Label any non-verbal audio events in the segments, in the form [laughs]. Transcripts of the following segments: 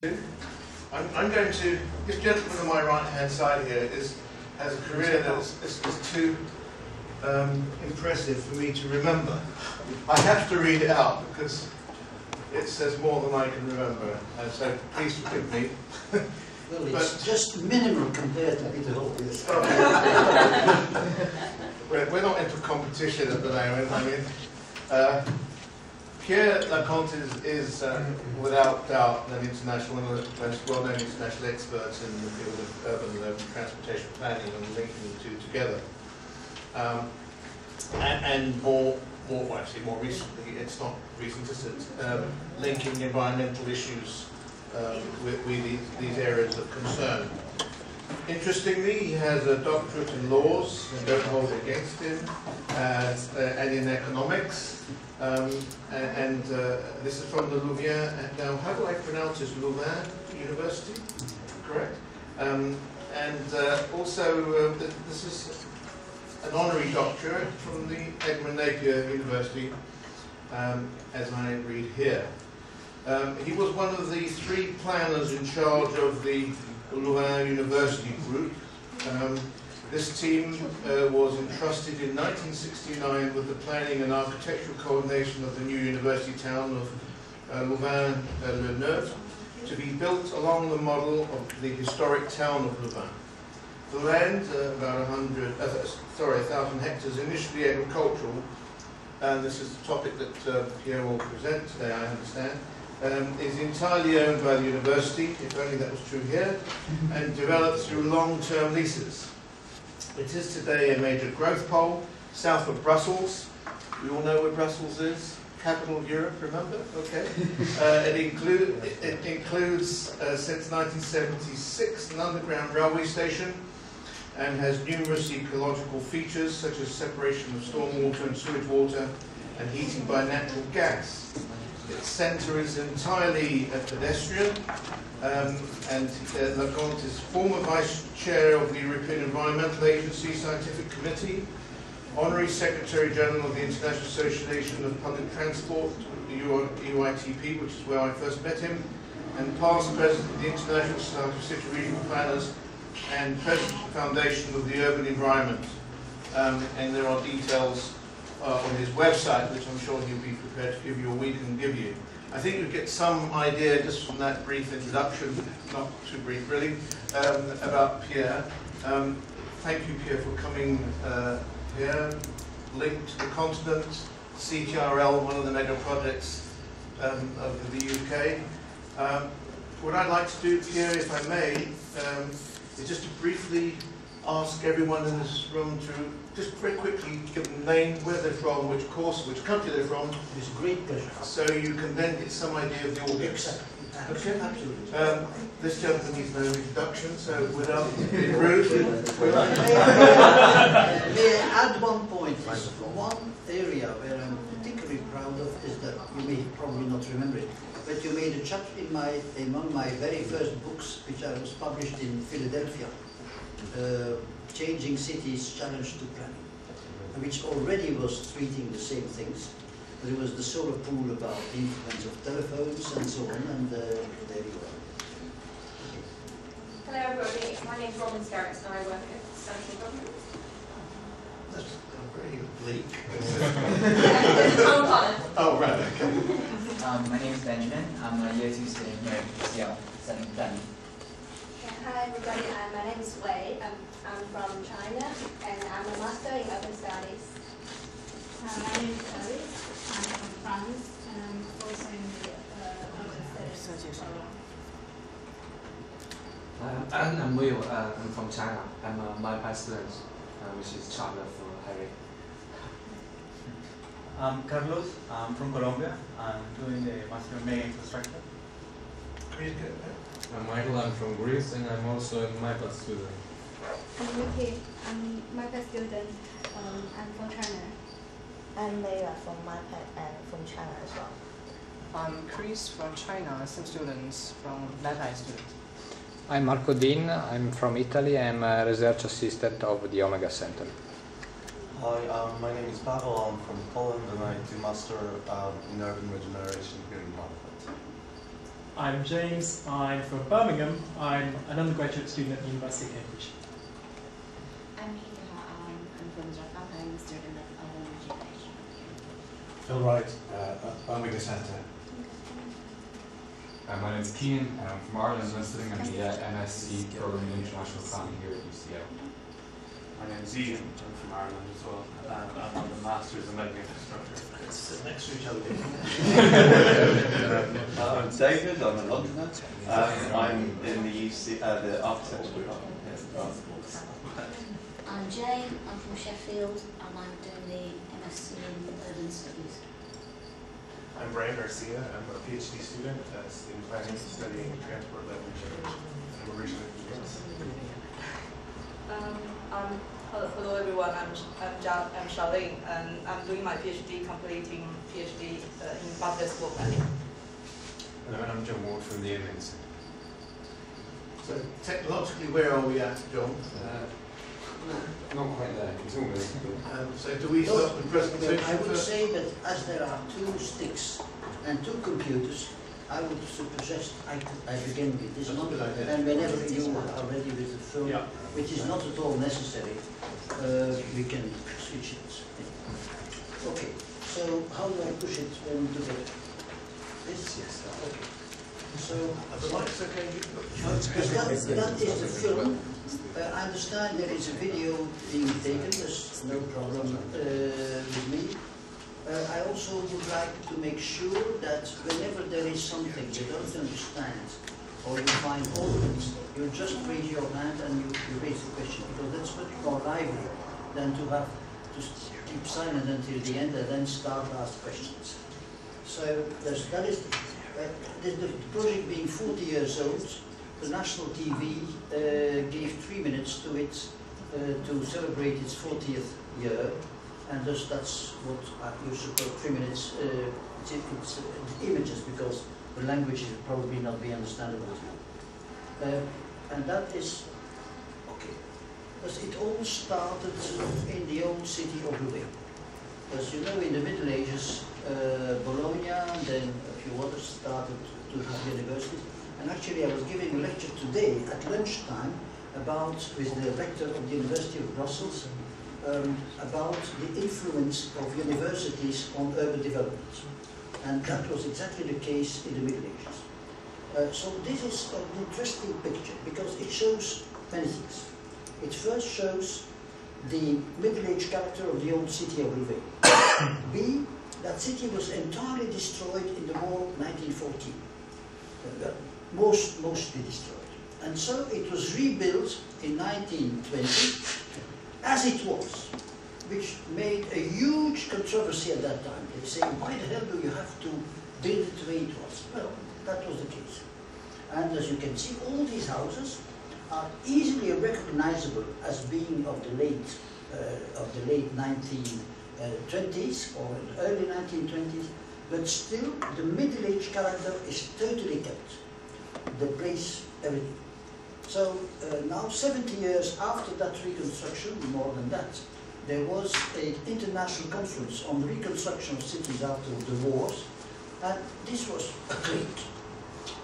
I'm, I'm going to, this gentleman on my right hand side here is, has a career that is, is, is too um, impressive for me to remember. I have to read it out because it says more than I can remember, and so please forgive me. [laughs] Well, it's But- just minimal compared to Peter Hall, we're, we're not into competition at the moment. I mean, uh, Pierre Laconte is, is uh, without doubt an international, one of the most well-known international experts in the field of urban and urban transportation planning and linking the two together. Um, and, and more, more, well, actually more recently, it's not recent, is it? Um, linking environmental issues um, with, with these, these areas of concern. Interestingly, he has a doctorate in laws, and don't hold it against him, uh, and in economics. Um, and uh, this is from the Louvain, now how do I pronounce this? Louvain University, correct? Um, and uh, also, uh, th- this is an honorary doctorate from the Edinburgh Napier University, um, as I read here. Um, he was one of the three planners in charge of the Louvain University Group. This team uh, was entrusted in 1969 with the planning and architectural coordination of the new university town of uh, Louvain-la-Neuve to be built along the model of the historic town of Louvain. The land, uh, about 100, uh, sorry, 1,000 hectares, initially agricultural, and this is the topic that uh, Pierre will present today, I understand, um, is entirely owned by the university, if only that was true here, and developed through long-term leases. It is today a major growth pole south of Brussels. We all know where Brussels is, capital of Europe, remember? Okay. [laughs] Uh, it, include, it, it includes, uh, since 1976, an underground railway station and has numerous ecological features such as separation of stormwater and sewage water and heating by natural gas. Its centre is entirely pedestrian, um, and uh, is former vice chair of the European Environmental Agency Scientific Committee, honorary secretary general of the International Association of Public Transport, the UITP, which is where I first met him, and past president of the International Society of City Regional Planners and president of the Foundation of the Urban Environment. Um, and there are details uh, on his website, which I'm sure he'll be prepared to give you, or we can give you. I think you get some idea just from that brief introduction, not too brief really, um, about Pierre. Um, thank you, Pierre, for coming uh, here, linked to the continent, CTRL, one of the mega projects um, of the UK. Um, what I'd like to do, Pierre, if I may, um, is just to briefly ask everyone in this room to just very quickly give them name, where they're from, which course, which country they're from, It's a great pleasure. so you can then get some idea of the audience. Exactly. Okay. Absolutely. Um, this gentleman needs no introduction, so without being rude, [laughs] we'll- May I add one point? Is One area where I'm particularly proud of is that you may probably not remember it, but you made a chapter in my among my very first books, which I was published in Philadelphia, uh, Changing Cities Challenge to Planning, which already was treating the same things. But it was the solar pool about the influence of telephones and so on, and uh, there you are. Hello everybody, my name's Robin Scarrett and I work at Central Government. That's very bleak. [laughs] Town [laughs] planner. Oh, right, okay. Um, my name is Benjamin. I'm a year two student here at UCL, studying planning. Hi everybody, uh, my name is Wei. I'm, I'm from China and I'm a master in urban studies. Uh, my name is Alice. I'm from France and I'm also in the uh, urban studies. Uh, and I'm Will, uh, I'm from China. I'm a my student, uh, which is China for Harry. I'm Carlos, I'm from Colombia. I'm doing the Master of Mega Infrastructure. Please go ahead. I'm Michael, I'm from Greece and I'm also a MyPath student. I'm Vicky. I'm MyPad student. Um, I'm from China. I'm Leila from MyPad and from China as well. I'm Chris from China, some students from MyPad students. I'm Marco Dean, I'm from Italy, I'm a research assistant of the Omega Center. Hi, um, my name is Pavel, I'm from Poland and I do master um, in urban regeneration here in Marfet. I'm James. I'm from Birmingham. I'm an undergraduate student at the University of Cambridge. I'm Hita. Um, I'm from Jakarta. I'm a student of Urban Education. Phil Wright, uh, Birmingham Centre. Uh, my name is Keane, and I'm from Ireland. I'm studying on the uh, MSc program in International Planning here at UCL. My name is Ian, I'm from Ireland as well, and I'm on the Masters in Medical Infrastructure. Sit next to each other. uh, I'm David, I'm a Londoner. Um, I'm in the UC, uh, the architecture department here at I'm Jane, I'm from Sheffield, and I'm doing the MSc in Urban Studies. I'm Brian Garcia. I'm a PhD student uh, in planning, studying transport level change. and I'm originally from US. Um, um, hello, hello everyone. I'm I'm, ja, I'm Charlene, and I'm doing my PhD, completing PhD uh, in public school planning. And I'm John Ward from the Imins. So technologically, where are we at, John? Uh, not quite there. It's almost. Um, so do we start the presentation I would first? say that as there are two sticks and two computers, I would suggest I, I begin with this one, and whenever you are ready with the film, Yeah. which is not at all necessary, uh, we can switch it. Okay, so how do I push it um, together? This? Yes. Okay. So, The mic's okay? can put- because that, that is the film. Uh, I understand there is a video being taken, there's no problem uh, with me. Uh, I also would like to make sure that whenever there is something you don't understand or you find awkward, you just raise your hand and you, you raise the question because that's much more lively than to have to keep silent until the end and then start ask questions. So that is uh, the, the project being 40 years old, the national TV uh, gave three minutes to it uh, to celebrate its 40th year, and thus that's what uh, you suppose three minutes. Uh, it's, it's uh, images because the language will probably not be understandable to you, uh, and that is okay. Because it all started in the old city of Louvain. As you know, in the Middle Ages, uh, Bologna, and then a few others started to have universities. And actually, I was giving a lecture today at lunchtime about, with the rector of the University of Brussels, um, about the influence of universities on urban development. And that was exactly the case in the Middle Ages. Uh, so this is an interesting picture because it shows many things. It first shows the middle-age character of the old city of Louvain. [coughs] B, that city was entirely destroyed in the war 1914. Uh, most, mostly destroyed. And so it was rebuilt in 1920 as it was, which made a huge controversy at that time. They say, why the hell do you have to build it the way it was? Well, that was the case. And as you can see, all these houses are easily recognizable as being of the late uh, of the late 1920s or early 1920s, but still the middle-age character is totally kept. The place, everything. So uh, now, 70 years after that reconstruction, more than that, there was an international conference on the reconstruction of cities after the wars, and this was great.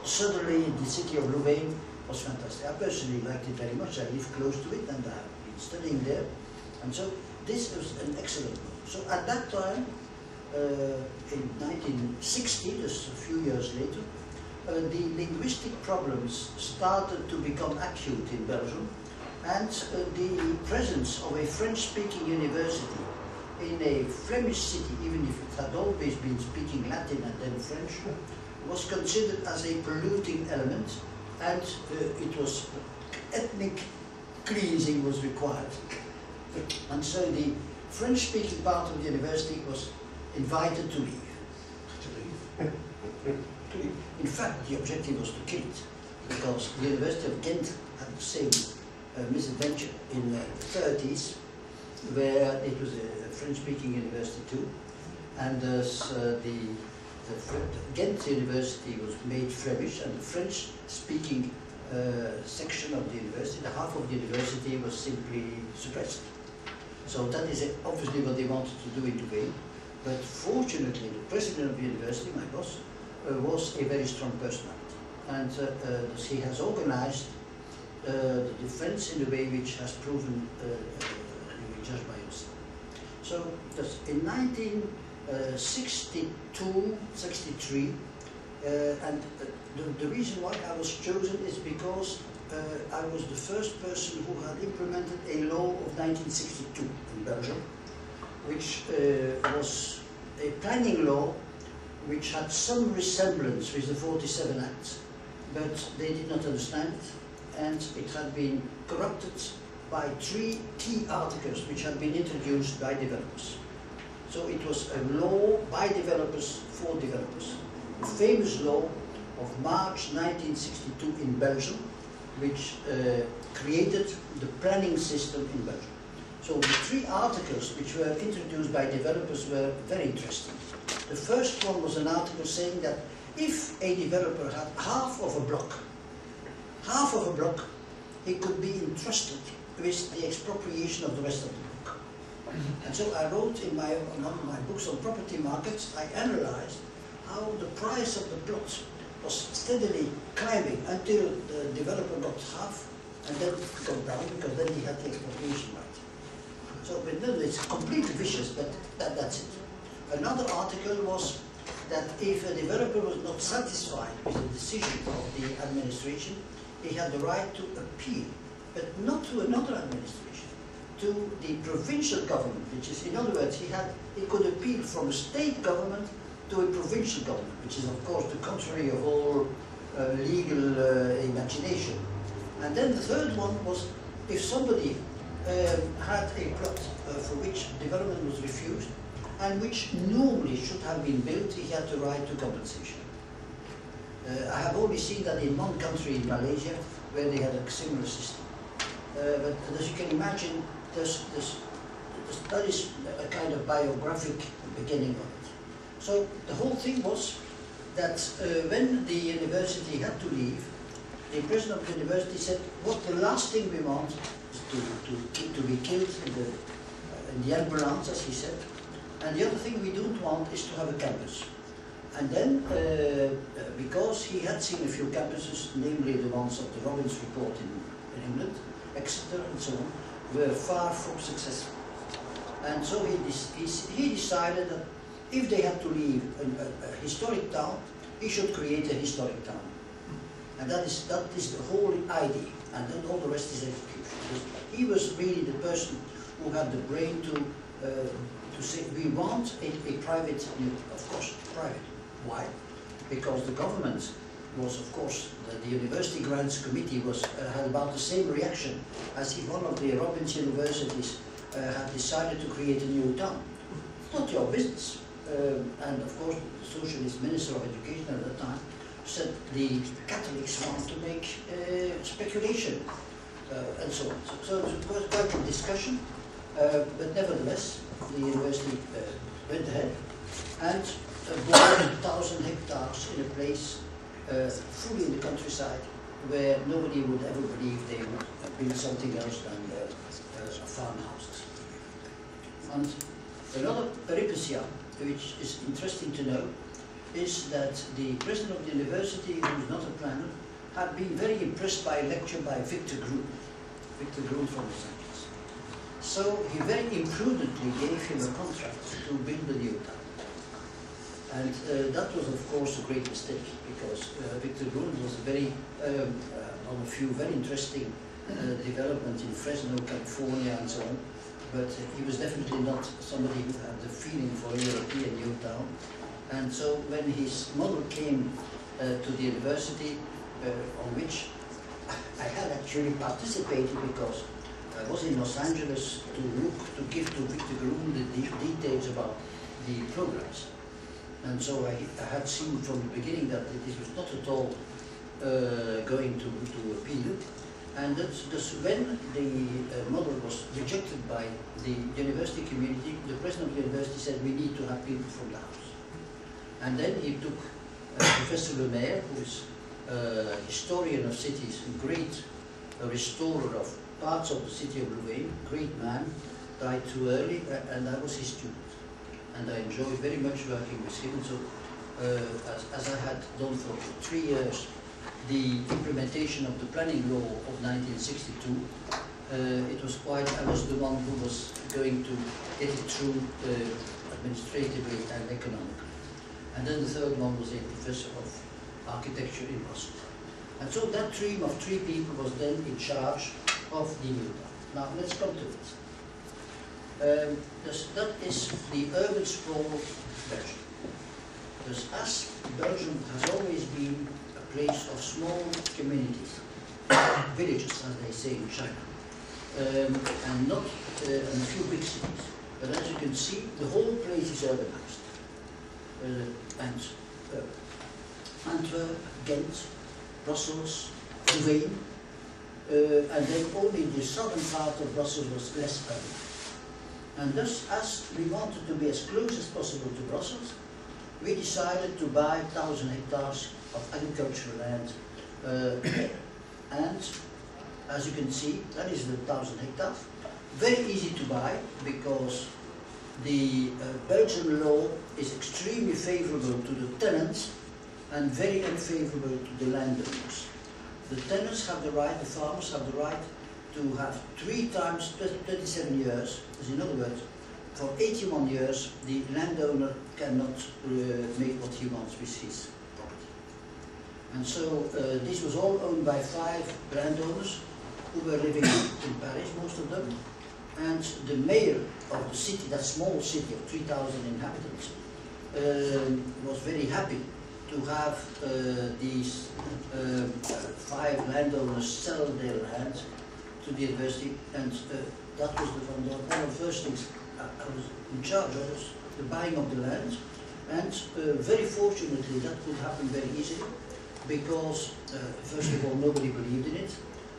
Suddenly, the city of Louvain was fantastic. I personally liked it very much. I live close to it, and I've been studying there, and so this was an excellent move. So at that time, uh, in 1960, just a few years later, uh, the linguistic problems started to become acute in Belgium, and uh, the presence of a French-speaking university in a Flemish city, even if it had always been speaking Latin and then French, was considered as a polluting element, and uh, it was ethnic cleansing was required. And so the French-speaking part of the university was invited to leave. To leave. [laughs] to leave. In fact, the objective was to kill it, because the University of Ghent had the same uh, misadventure in the 30s, where it was a French-speaking university too, and uh, the, the, the Ghent University was made Flemish, and the French-speaking uh, section of the university, the half of the university was simply suppressed. So that is obviously what they wanted to do in Louvain. But fortunately, the president of the university, my boss, was a very strong personality. and uh, uh, he has organized uh, the defense in a way which has proven you judge by yourself. So in 1962, 63, uh, and the, the reason why I was chosen is because uh, I was the first person who had implemented a law of 1962 in Belgium, which uh, was a planning law which had some resemblance with the 47 Act, but they did not understand it, and it had been corrupted by three key articles which had been introduced by developers. So it was a law by developers for developers. The famous law of March 1962 in Belgium, which uh, created the planning system in Belgium. So the three articles which were introduced by developers were very interesting. The first one was an article saying that if a developer had half of a block, half of a block, he could be entrusted with the expropriation of the rest of the block. And so I wrote in my, my books on property markets, I analyzed how the price of the plot was steadily climbing until the developer got half and then got down because then he had the expropriation right. So it's completely vicious, but that, that's it. Another article was that if a developer was not satisfied with the decision of the administration, he had the right to appeal, but not to another administration, to the provincial government, which is, in other words, he had he could appeal from a state government to a provincial government, which is of course the contrary of all uh, legal uh, imagination. And then the third one was if somebody um, had a plot uh, for which development was refused, and which normally should have been built, he had the right to compensation. Uh, I have only seen that in one country in Malaysia where they had a similar system. Uh, but as you can imagine, there's, there's, that is a kind of biographic beginning of it. So the whole thing was that uh, when the university had to leave, the president of the university said, what the last thing we want is to, to, to be killed in the, in the ambulance, as he said, and the other thing we don't want is to have a campus. And then, uh, uh, because he had seen a few campuses, namely the ones of the Robbins report in, in England, Exeter and so on, were far from successful. And so he, he, he decided that if they had to leave a, a, a, historic town, he should create a historic town. And that is, that is the whole idea. And then all the rest is execution. He was really the person who had the brain to uh, to say we want a, a private, of course, private. Why? Because the government was, of course, the, the University Grants Committee was uh, had about the same reaction as if one of the Robbins universities uh, had decided to create a new town. Not your business. Um, and of course, the Socialist Minister of Education at the time said the Catholics want to make uh, speculation uh, and so on. So, so it was quite a discussion, uh, but nevertheless, the university uh, went ahead and uh, bought a thousand hectares in a place uh, fully in the countryside where nobody would ever believe they would build something else than uh, farmhouses. And another peripecia, which is interesting to know, is that the president of the university, who is not a planner, had been very impressed by a lecture by Victor Gruen, Victor Gruen from Angeles. So he very imprudently gave him a contract to build the new town. And uh, that was, of course, a great mistake because uh, Victor Gruen was a very, um, uh, a few very interesting uh, developments in Fresno, California, and so on. But he was definitely not somebody who had the feeling for a European new town. And so when his model came uh, to the university, uh, on which I had actually participated because I was in Los Angeles to look, to give to Victor Gruen the de details about the programs. And so I, I, had seen from the beginning that this was not at all uh, going to, to appeal. And that's, that's when the uh, model was rejected by the university community, the president of the university said we need to have people from the house. And then he took uh, Professor Lemaire, who is a historian of cities, a great restorer of parts of the city of Louvain, great man, died too early, and I was his student. And I enjoyed very much working with him. And so, uh, as, as, I had done for three years the implementation of the planning law of 1962. Uh, it was quite, I was the one who was going to get it through uh, administratively and economically. And then the third one was a professor of architecture in Brussels. And so that team of three people was then in charge of the UTA. Now let's come to it. Um, dus that is the urban sprawl of Belgium. Dus as Belgium has always been a place of small communities, [coughs] villages as they say in China, um, and not uh, and a few big cities. But as you can see, the whole place is urbanized. Uh, and uh, Antwerp, Ghent, Brussels, Louvain, uh, and then only the southern part of Brussels was less urban. And thus, as we wanted to be as close as possible to Brussels, we decided to buy 1,000 hectares of agricultural land. Uh, [coughs] and as you can see, that is the 1,000 hectares. Very easy to buy because the uh, Belgian law is extremely favorable to the tenants and very unfavorable to the landowners. The tenants have the right, the farmers have the right to have three times 27 years, in other words, for 81 years the landowner cannot uh, make what he wants with his property. And so uh, this was all owned by five landowners who were living [coughs] in Paris, most of them. And the mayor of the city, that small city of 3,000 inhabitants, uh, was very happy to have uh, these uh, five landowners sell their land to the university, and uh, that was the, one, of the first things I, was in charge of, was the buying of the land, and very fortunately that could happen very easily, because first of all nobody believed in it,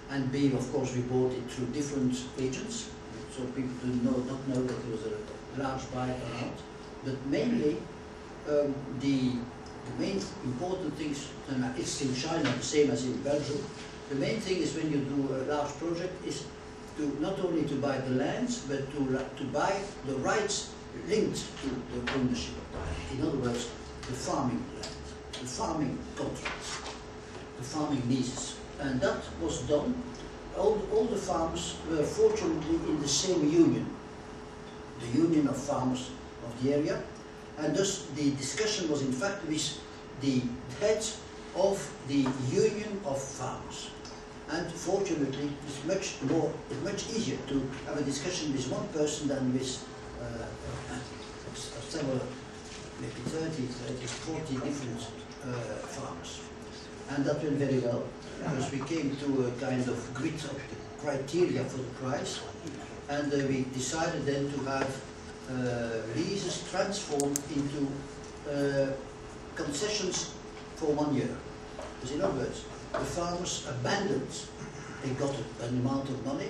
and B, of course, we bought it through different agents, so people do know, not know that it was a large buy or not, but mainly um, the the main important things, it's in China the same as in Belgium, the main thing is when you do a large project is to not only to buy the lands, but to, to buy the rights linked to the ownership of land. In other words, the farming land, the farming contracts, the farming leases. And that was done. All, all the farms were fortunately in the same union, the union of farmers of the area, and thus the discussion was in fact with the heads of the Union of Farmers. And fortunately, it's much more, it's much easier to have a discussion with one person than with uh, uh, several, maybe 30, 30, 40 different uh, farmers. And that went very well, because we came to a kind of grid of the criteria for the price, and uh, we decided then to have leases transformed into uh, concessions for one year. Because in other words, the farmers abandoned, they got an amount of money,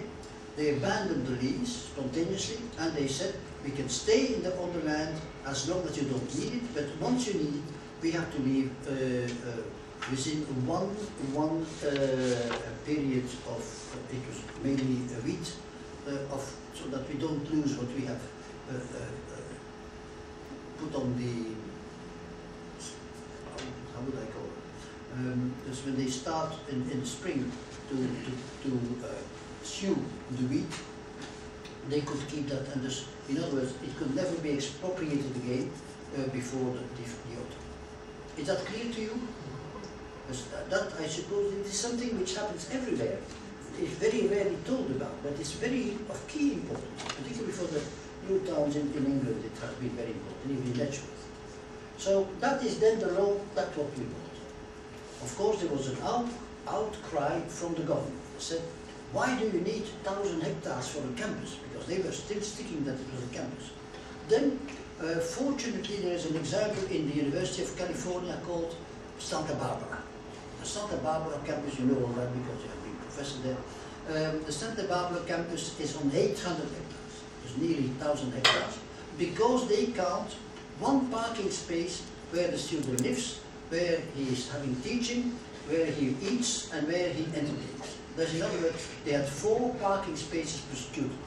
they abandoned the lease spontaneously and they said, we can stay in the, on the land as long as you don't need it, but once you need it, we have to leave uh, uh, within one, one uh, period of, it was mainly a wheat, uh, of, so that we don't lose what we have uh, uh, uh, put on the, how would I call it? Um, just when they start in, in spring to, to, to uh, sew the wheat, they could keep that and just, in other words, it could never be expropriated again uh, before the, the, the autumn. Is that clear to you? Because that, that, I suppose, it is something which happens everywhere. It's very rarely told about, but it's very of key importance, particularly for the new towns in, in England, it has been very important, even Letchworth. So that is then the law, that's what we want. Of course, there was an out, outcry from the government. They said, why do you need 1,000 hectares for a campus? Because they were still sticking that it was a campus. Then, uh, fortunately, there is an example in the University of California called Santa Barbara. The Santa Barbara campus, you know all that because you have been professor there. Um, the Santa Barbara campus is on 800 it's nearly 1,000 hectares, because they count one parking space where the student lives, where he is having teaching, where he eats, and where he entertains. Thus, in other words, they had four parking spaces per student.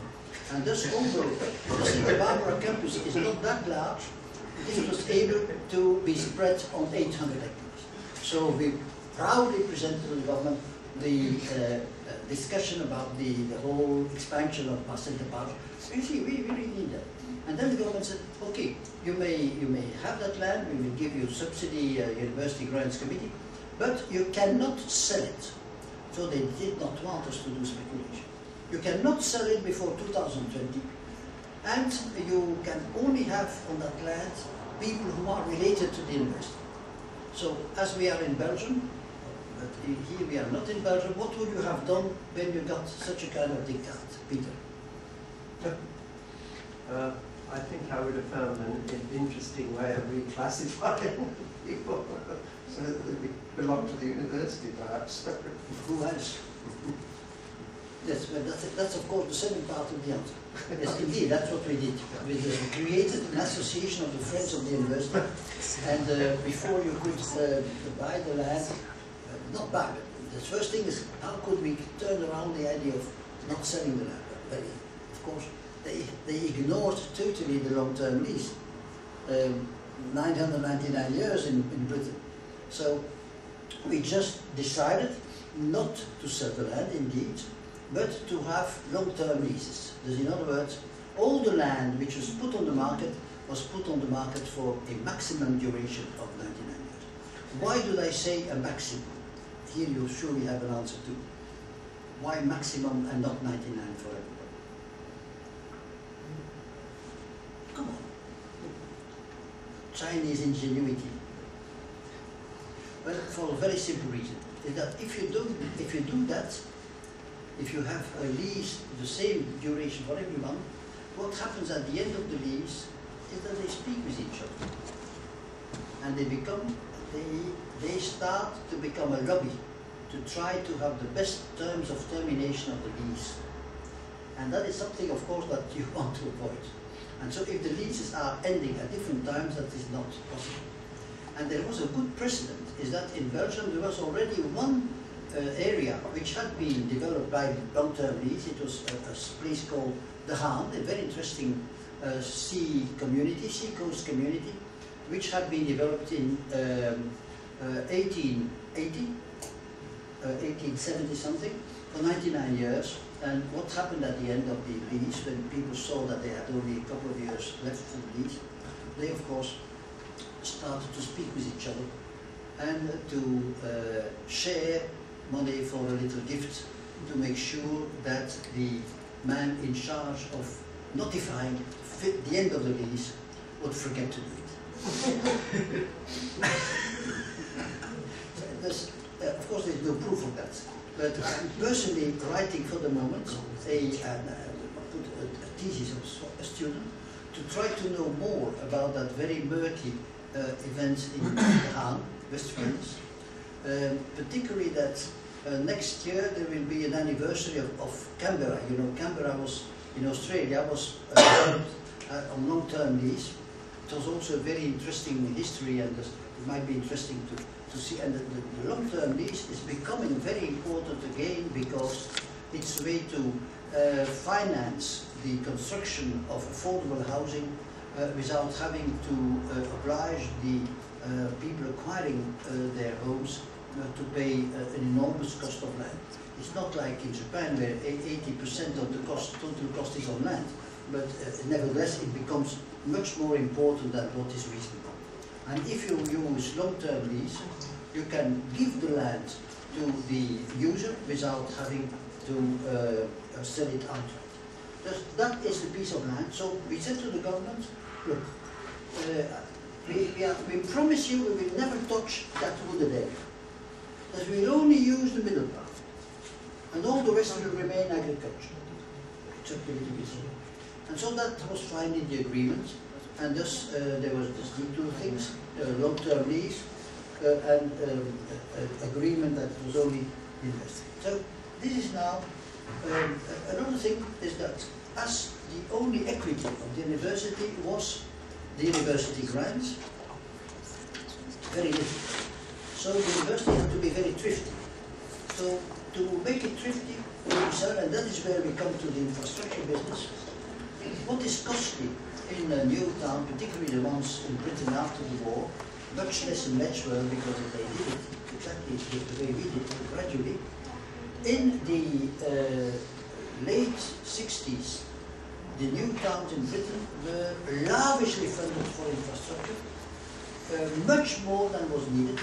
And thus, although the Santa Barbara campus is not that large, it was able to be spread on 800 hectares. So we proudly presented to the government the uh, uh, discussion about the, the whole expansion of Center Park. You see, we really need that. And then the government said, okay, you may, you may have that land, we will give you subsidy, uh, University Grants Committee, but you cannot sell it. So they did not want us to do speculation. You cannot sell it before 2020, and you can only have on that land people who are related to the university. So as we are in Belgium, but here we are not in Belgium, what would you have done when you got such a kind of diktat, Peter? [laughs] Uh, I think I would have found an, an interesting way of reclassifying [laughs] people so that they belong to the university, perhaps. [laughs] Who else? Yes, but that's, that's of course the second part of the answer. Yes, indeed, that's what we did. We uh, created an association of the Friends of the University, and uh, before you could uh, buy the land, uh, not buy, but the first thing is how could we turn around the idea of not selling the land? Course, they, they ignored totally the long-term lease. Um, 999 years in, in Britain. So we just decided not to sell the land, indeed, but to have long-term leases. In other words, all the land which was put on the market was put on the market for a maximum duration of 99 years. Why do I say a maximum? Here you surely have an answer too. Why maximum and not 99 for everybody? Come on. Chinese ingenuity. Well, for a very simple reason, is that if you do, if you do that, if you have a lease the same duration for everyone, what happens at the end of the lease is that they speak with each other. And they become, they, they start to become a lobby to try to have the best terms of termination of the lease. And that is something, of course, that [laughs] you want to avoid. And so if the leases are ending at different times, that is not possible. And there was a good precedent, is that in Belgium there was already one uh, area which had been developed by long-term lease. It was a, a place called De Haan, a very interesting uh, sea community, sea coast community, which had been developed in um, uh, 1880, 1870 something, for 99 years. And what happened at the end of the lease, when people saw that they had only a couple of years left for the lease, they of course started to speak with each other and to uh, share money for a little gift to make sure that the man in charge of notifying the end of the lease would forget to do it. [laughs] There's, uh, of course, there's no proof of that. But I'm personally writing for the moment a, an, uh, a, a thesis of a student to try to know more about that very murky uh, event in [coughs] De Haan, West Flanders. Um, particularly that uh, next year there will be an anniversary of, of Canberra. You know, Canberra was in Australia was uh, [coughs] uh, on long-term lease. It was also a very interesting history, and it might be interesting to, to see. And the, the, the long-term lease is becoming very important again because it's a way to uh, finance the construction of affordable housing uh, without having to uh, oblige the uh, people acquiring uh, their homes uh, to pay an enormous cost of land. It's not like in Japan where 80% of the cost, total cost is on land, but nevertheless it becomes much more important than what is reasonable. And if you use long-term lease, you can give the land to the user without having to uh, sell it outright. Thus, that is the piece of land. So we said to the government, look, uh, we, we, are, we promise you we will never touch that wooded area. That we will only use the middle part. And all the rest will remain agriculture. Except a little bit. And so that was finally the agreement. And thus uh, there was just two things, uh, long-term lease uh, and um, agreement that was only invested. So this is now, um, another thing is that as the only equity of the university was the university grants, very little. So the university had to be very thrifty. So to make it thrifty, and that is where we come to the infrastructure business. What is costly in a new town, particularly the ones in Britain after the war, much less in Letchworth because they did it exactly the way we did, gradually. in the uh, late 60s, the new towns in Britain were lavishly funded for infrastructure, uh, much more than was needed,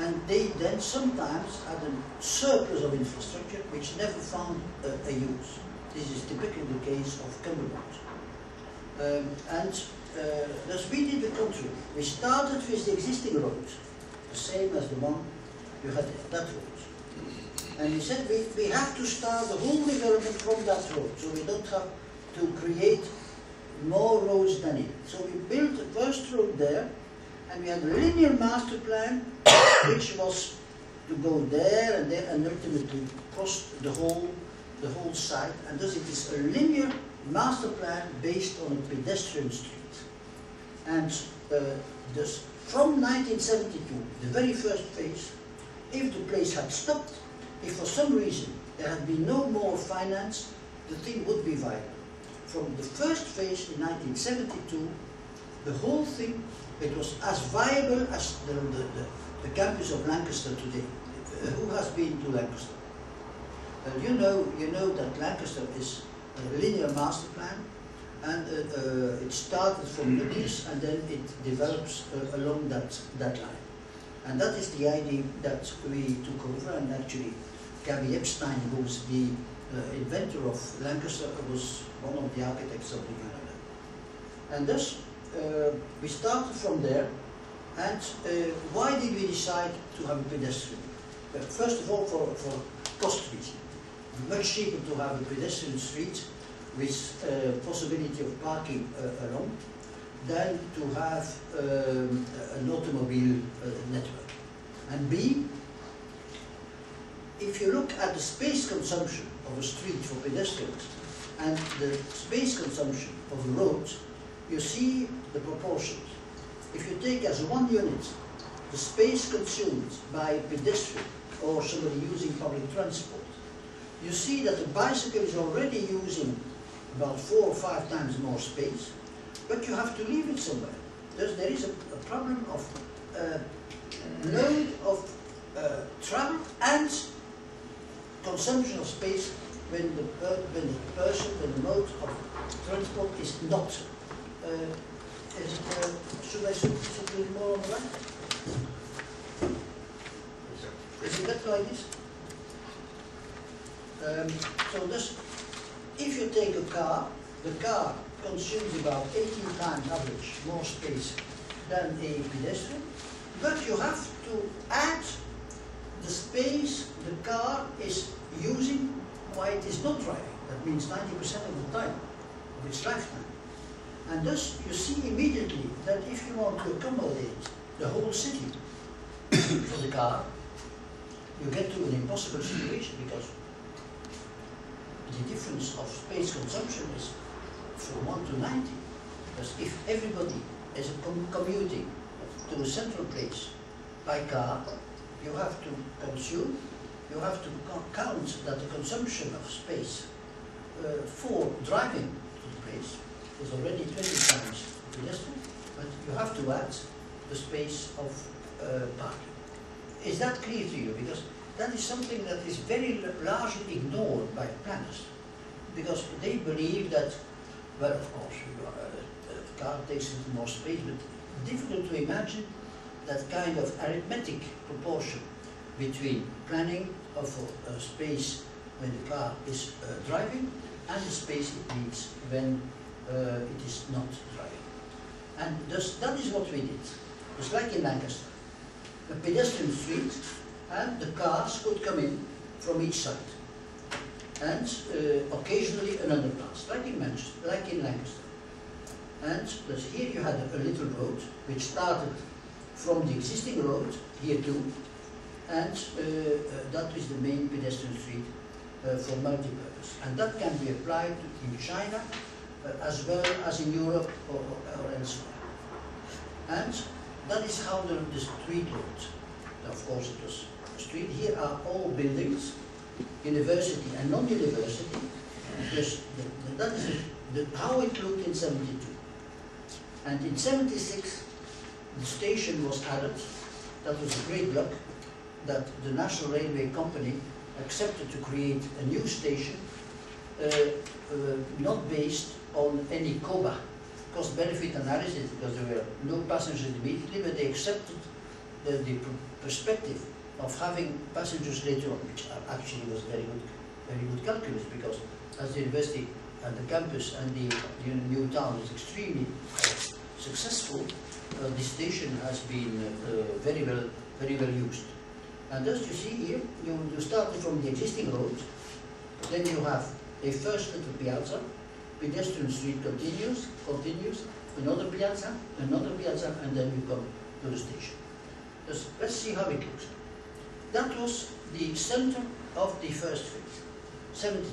and they then sometimes had a surplus of infrastructure which never found a, a use. This is typically the case of Cumbernauld. Um, and uh, thus we did the contrary. We started with the existing road, the same as the one you had that road. And we said we, we have to start the whole development from that road, so we don't have to create more roads than it. So we built the first road there, and we had a linear master plan, [coughs] which was to go there and there, and ultimately cross the whole the whole site. And thus it is a linear master plan based on a pedestrian street. And uh, thus from 1972, the very first phase, if the place had stopped, if for some reason there had been no more finance, the thing would be viable. From the first phase in 1972, the whole thing, it was as viable as the, the, the, the campus of Lancaster today. Uh, who has been to Lancaster? Uh, you know, you know that Lancaster is a linear master plan, and uh, uh, it started from the Nucleus and then it develops uh, along that, that line. And that is the idea that we took over, and actually Gabby Epstein, who's the inventor of Lancaster, was one of the architects of the Canada. And thus, we started from there, and uh, why did we decide to have a pedestrian? Uh, first of all, for, for cost reason. Much cheaper to have a pedestrian street with uh, possibility of parking uh, along than to have um, an automobile uh, network. And B, if you look at the space consumption of a street for pedestrians and the space consumption of a road, you see the proportions. If you take as one unit the space consumed by a pedestrian or somebody using public transport, you see that the bicycle is already using about four or five times more space, but you have to leave it somewhere. Thus there is a, a problem of uh, load of uh, travel and consumption of space when the, per when the person, when the mode of transport is not. Uh, is uh, should I should do more on the right? Is it better like this? Um, so this, if you take a car, the car consumes about 18 times average more space than a pedestrian, but you have to add the space the car is using while it is not driving. That means 90% of the time of its lifetime. And thus you see immediately that if you want to accommodate the whole city [coughs] for the car, you get to an impossible situation because the difference of space consumption is from 1 to 90. Because if everybody is commuting to a central place by car, you have to consume, you have to count that the consumption of space uh, for driving to the place is already 20 times pedestrian, but you have to add the space of uh, parking. Is that clear to you? Because that is something that is very largely ignored by planners because they believe that, well, of course, uh, the car takes a little more space, but difficult to imagine that kind of arithmetic proportion between planning of a, a space when the car is uh, driving and the space it needs when uh, it is not driving. And thus, that is what we did. Just like in Lancaster. A pedestrian street and the cars could come in from each side. And uh, occasionally an underpass, like in Manchester, like in Lancaster. And here you had a, a little road which started from the existing road, here too, and uh, uh, that is the main pedestrian street uh, for multi-purpose. And that can be applied in China uh, as well as in Europe or, or elsewhere. And that is how the, the street looked. Of course it was street. Here are all buildings, university and non-university. The, the, that is the, how it looked in 72. And in 76, the station was added. That was a great luck that the National Railway Company accepted to create a new station, uh, uh, not based on any COBA, cost-benefit analysis, because there were no passengers immediately, but they accepted the, the perspective of having passengers later on, which actually was very good, very good calculus, because as the university and the campus and the, the new town is extremely successful, uh, the station has been uh, very well, very well used. And as you see here, you, you started from the existing road, then you have a first little piazza, pedestrian street continues, continues, another piazza, another piazza, and then you come to the station. Just, let's see how it looks. That was the center of the first phase, 72.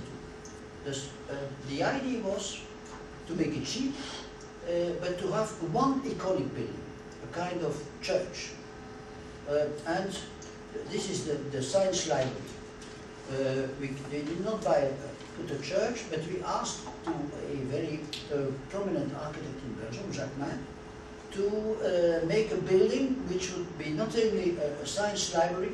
Thus, uh, the idea was to make it cheap, uh, but to have one iconic building, a kind of church. Uh, and this is the, the science library. Uh, we, they did not buy a, put a church, but we asked to a very uh, prominent architect in Belgium, Jacqmain, to uh, make a building which would be not only a, a science library,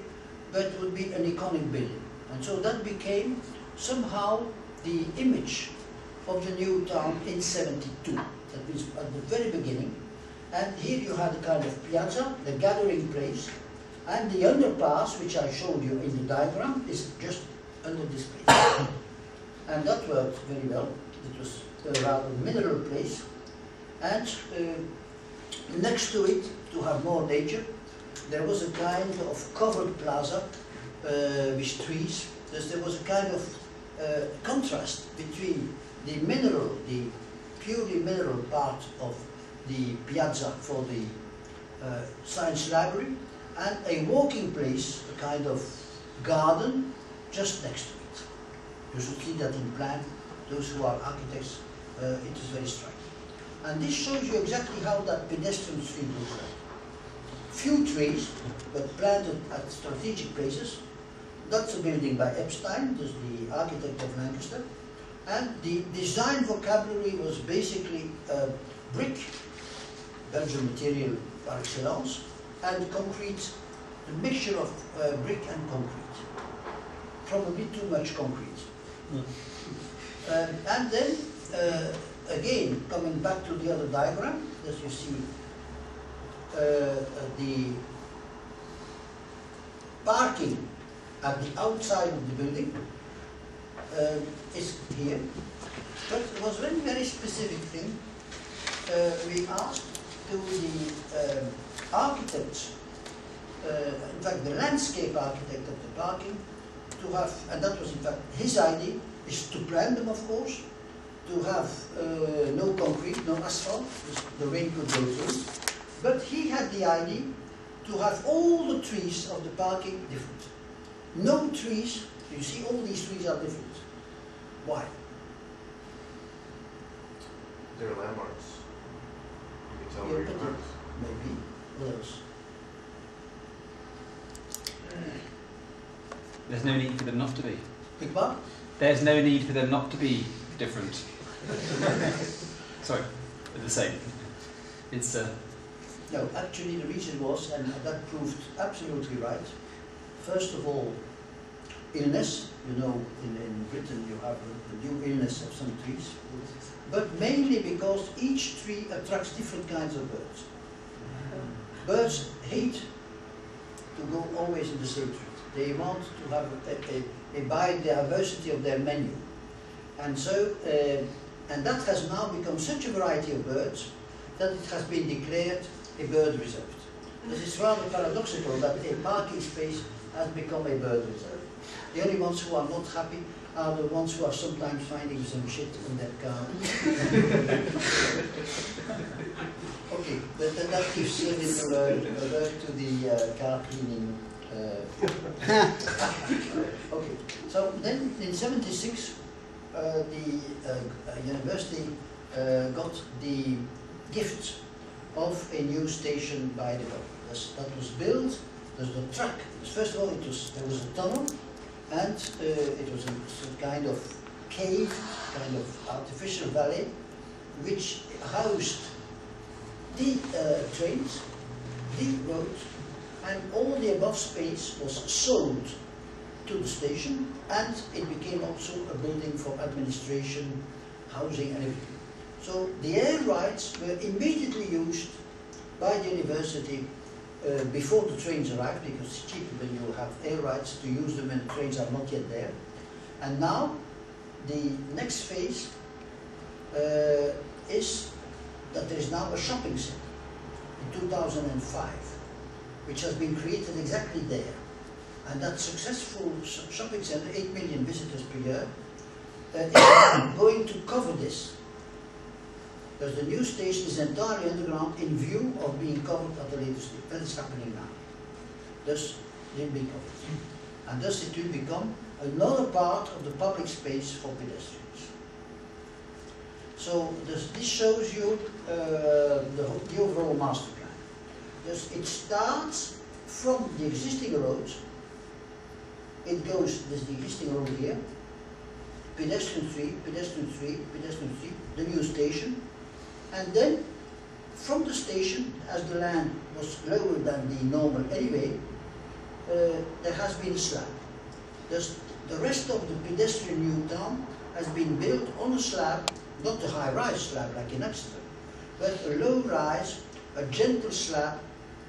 but would be an iconic building. And so that became somehow the image of the new town in 72. That means at the very beginning. And here you had a kind of piazza, the gathering place, and the underpass, which I showed you in the diagram, is just under this place. [coughs] and that worked very well. It was a rather mineral place. And uh, next to it, to have more nature, there was a kind of covered plaza uh, with trees. Thus there was a kind of uh, contrast between the mineral, the purely mineral part of the piazza for the uh, science library and a walking place, a kind of garden just next to it. You should see that in plan. Those who are architects, uh, it is very striking. And this shows you exactly how that pedestrian street looks like. Few trees, but planted at strategic places. That's a building by Epstein, who's the architect of Lancaster. And the design vocabulary was basically uh, brick, Belgian material par excellence, and concrete, a mixture of uh, brick and concrete. Probably too much concrete. Um, and then, uh, again, coming back to the other diagram, as you see, uh, uh, the parking at the outside of the building uh, is here. But it was one very specific thing. Uh, we asked to the um, architects, uh, in fact the landscape architect of the parking, to have, and that was in fact his idea, is to plan them of course, to have uh, no concrete, no asphalt, the rain could go through. But he had the idea to have all the trees of the parking different. No trees, you see all these trees are different. Why? They're landmarks. You can tell Yeah, where you're they- Maybe. What else? There's no need for them not to be. Big what? There's no need for them not to be different. [laughs] Sorry, the same. It's uh, No, actually the reason was, and that proved absolutely right, first of all, illness, you know, in, in Britain you have a, a new illness of some trees, but mainly because each tree attracts different kinds of birds. Birds hate to go always in the same tree. They want to have a, a, a biodiversity of their menu. And so, uh, and that has now become such a variety of birds that it has been declared a bird reserve. This is rather paradoxical that a parking space has become a bird reserve. The only ones who are not happy are the ones who are sometimes finding some shit in their car. [laughs] okay, but that, that gives a little uh, alert to the uh, car cleaning. Uh. [laughs] okay, so then in 76, uh, the uh, university uh, got the gift of a new station by the. That's, that was built, there's the track. First of all, it was, there was a tunnel, and uh, it was a, sort kind of cave, kind of artificial valley, which housed the uh, trains, the road, and all the above space was sold to the station and it became also a building for administration, housing and everything. So the air rights were immediately used by the university uh, before the trains arrived because it's cheaper when you have air rights to use them when the trains are not yet there. And now the next phase uh, is that there is now a shopping center in 2005 which has been created exactly there. And that successful shopping center, 8 million visitors per year, uh, [coughs] is going to cover this. Because the new station is entirely underground in view of being covered at a later stage. That is happening now. Thus, it will be covered. And thus it will become another part of the public space for pedestrians. So this, this shows you uh, the, the overall master plan. Thus it starts from the existing roads. It goes, there's the existing road here, pedestrian street, pedestrian street, pedestrian street, the new station, and then from the station, as the land was lower than the normal anyway, uh, there has been a slab. Thus, the rest of the pedestrian new town has been built on a slab, not a high-rise slab like in Exeter, but a low-rise, a gentle slab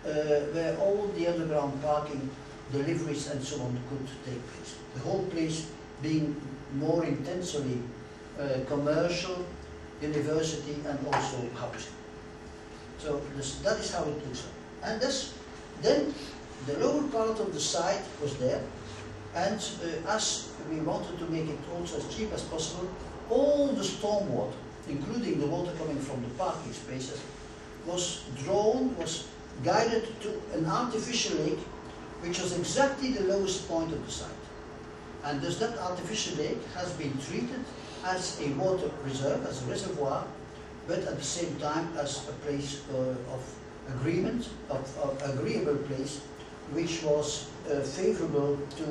uh, where all the underground parking, deliveries and so on could take place. The whole place being more intensely uh, commercial, university and also housing. So this, that is how it looks like. And this, then the lower part of the site was there and uh, as we wanted to make it also as cheap as possible, all the storm water, including the water coming from the parking spaces, was drawn, was guided to an artificial lake which was exactly the lowest point of the site. And thus that artificial lake has been treated as a water reserve, as a reservoir, but at the same time as a place uh, of agreement, of, of agreeable place, which was uh, favorable to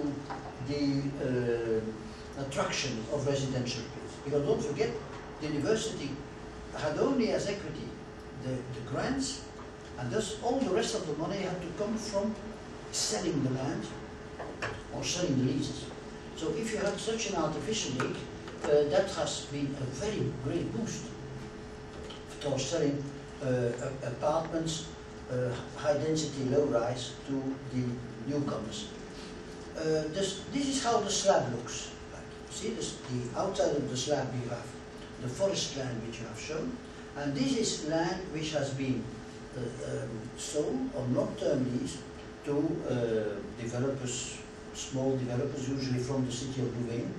the uh, attraction of residential place. Because don't forget, the university had only as equity the, the grants, and thus all the rest of the money had to come from selling the land or selling the leases. So if you had such an artificial lake, that has been a very great boost for selling uh, apartments, uh, high density, low rise to the newcomers. Uh, this, this is how the slab looks. See, this, the outside of the slab you have the forest land which you have shown, and this is land which has been uh, um, sold on long-term lease to uh, developers, small developers, usually from the city of Louvain.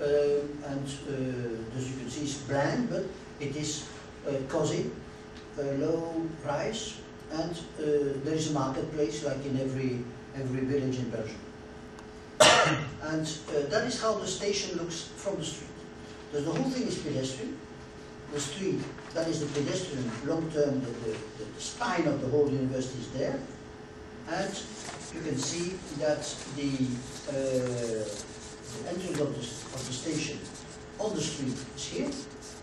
Uh, and uh, as you can see, it's bland, but it is uh, cozy, low price, and there is a marketplace like in every every village in Belgium. [coughs] and that is how the station looks from the street. So the whole thing is pedestrian. The street, that is the pedestrian, long term, the, the, the spine of the whole university is there. And you can see that the, uh, the entrance of the, of the station on the street is here.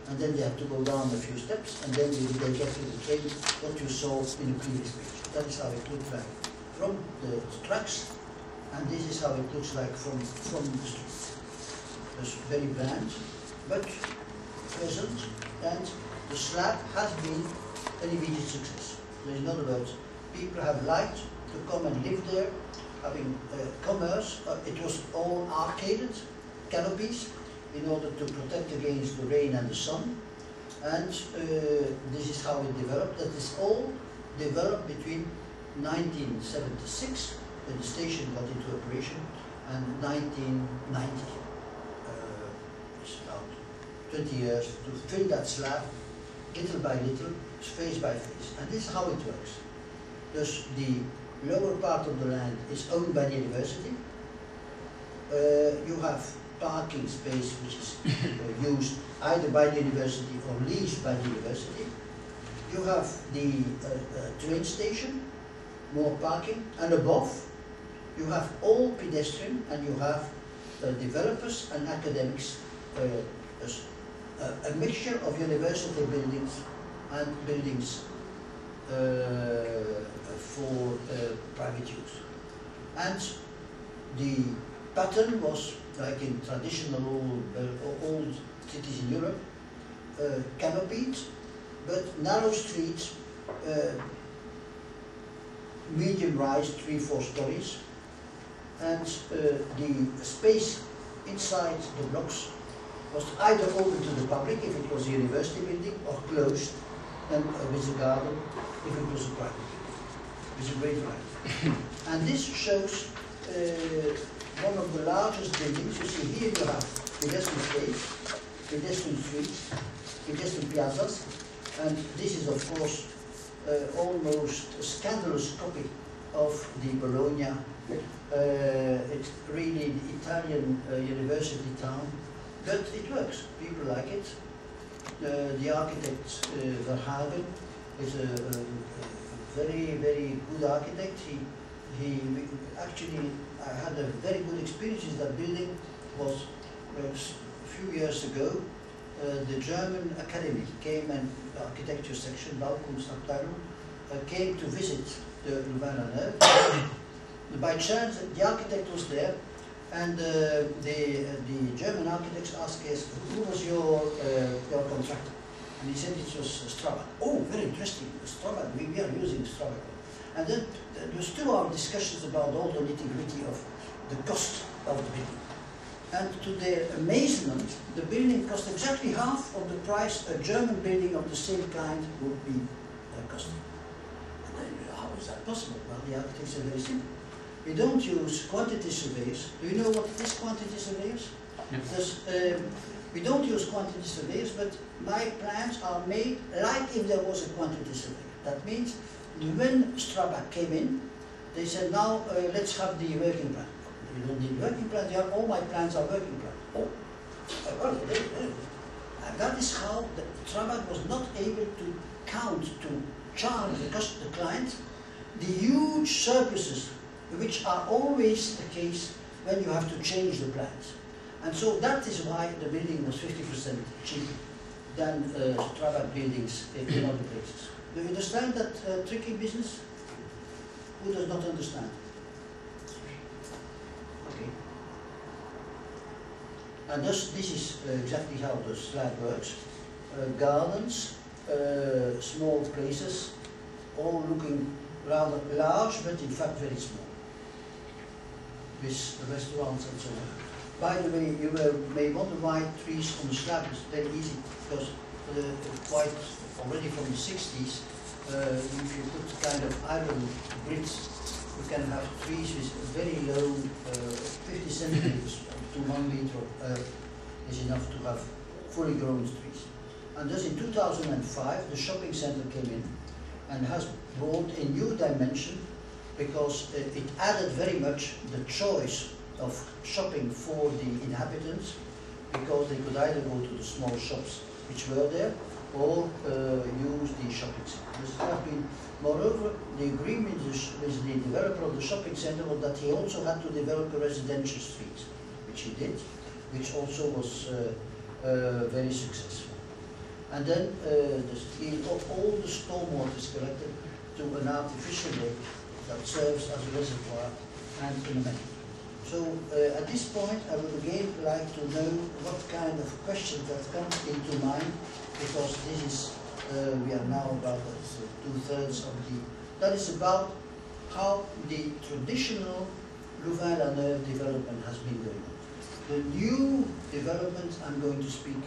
And then they have to go down a few steps, and then they, they get to the train, that you saw in the previous page. That is how it looked like from the tracks, and this is how it looks like from, from the street. It's very bland, but pleasant, and the slab has been an immediate success. There is other words, people have liked to come and live there, having uh, commerce. Uh, it was all arcaded canopies in order to protect against the rain and the sun. And uh, this is how it developed. That is all developed between 1976, when the station got into operation, and 1990. Uh, it's about 20 years to fill that slab, little by little, phase by phase. And this is how it works. Thus, the lower part of the land is owned by the university. Uh, you have parking space which is uh, used either by the university or leased by the university. You have the uh, uh, train station, more parking, and above you have all pedestrian and you have uh, developers and academics, uh, a, a mixture of university buildings and buildings for uh, private use. And the pattern was like in traditional old, uh, cities in Europe, uh, canopied, but narrow streets, uh, medium rise, three, four stories, and uh, the space inside the blocks was either open to the public if it was a university building or closed and uh, with a garden it was a private with a great variety. [laughs] and this shows uh, one of the largest buildings. You see here you have pedestrian space, pedestrian streets, pedestrian piazzas, and this is of course uh, almost a scandalous copy of the Bologna. Uh, it's really the Italian uh, university town, but it works. People like it. Uh, the architect uh, Verhagen is a, a, a very, very good architect. He, he actually I had a very good experience in that building. Was uh, a few years ago. Uh, the German Academy came and the architecture section, Baukunstabteilung, uh, came to visit the Louvain-la-Neuve. [coughs] By chance, the architect was there, and uh, the the German architects asked us, "Who was your uh, your contractor?" And he said it was Strabag. Oh, very interesting, Strabag. We, we are using Strabag. And then there was two hour discussions about all the nitty gritty of the cost of the building. And to their amazement, the building cost exactly half of the price a German building of the same kind would be uh, costing. And then, how is that possible? Well, the architects are very simple. We don't use quantity surveys. Do you know what is quantity surveyors? There's, um, we don't use quantity surveyors, but my plans are made like if there was a quantity surveyor. That means when Strabag came in, they said, now uh, let's have the working plan. You don't need working plans, yeah, all my plans are working plans. Oh, they, they, and that is how the Strabag was not able to count, to charge the, the client, the huge surpluses which are always the case when you have to change the plans. And so that is why the building was 50% cheaper than uh, Strabag buildings [clears throat] in, other places. Do you understand that uh, tricky business? Who does not understand? Okay. And thus, this is uh, exactly how the slab works. Uh, gardens, uh, small places, all looking rather large, but in fact very small. With restaurants and so on. By the way, you uh, may wonder why trees on the slab is very easy, because uh, quite already from the 60s, uh, if you put kind of iron grids, you can have trees with very low, uh, 50 centimeters to one meter is enough to have fully grown trees. And thus in 2005, the shopping center came in and has brought a new dimension because uh, it added very much the choice of shopping for the inhabitants because they could either go to the small shops which were there or uh, use the shopping center. Moreover, the agreement with the developer of the shopping center was that he also had to develop a residential street, which he did, which also was uh, uh, very successful. And then uh, the, all the stormwater is collected to an artificial lake that serves as a reservoir and an amenity. So uh, at this point, I would again like to know what kind of questions that come into mind, because this is, uh, we are now about two-thirds of the, that is about how the traditional Louvain-la-Neuve development has been going on. The new development I'm going to speak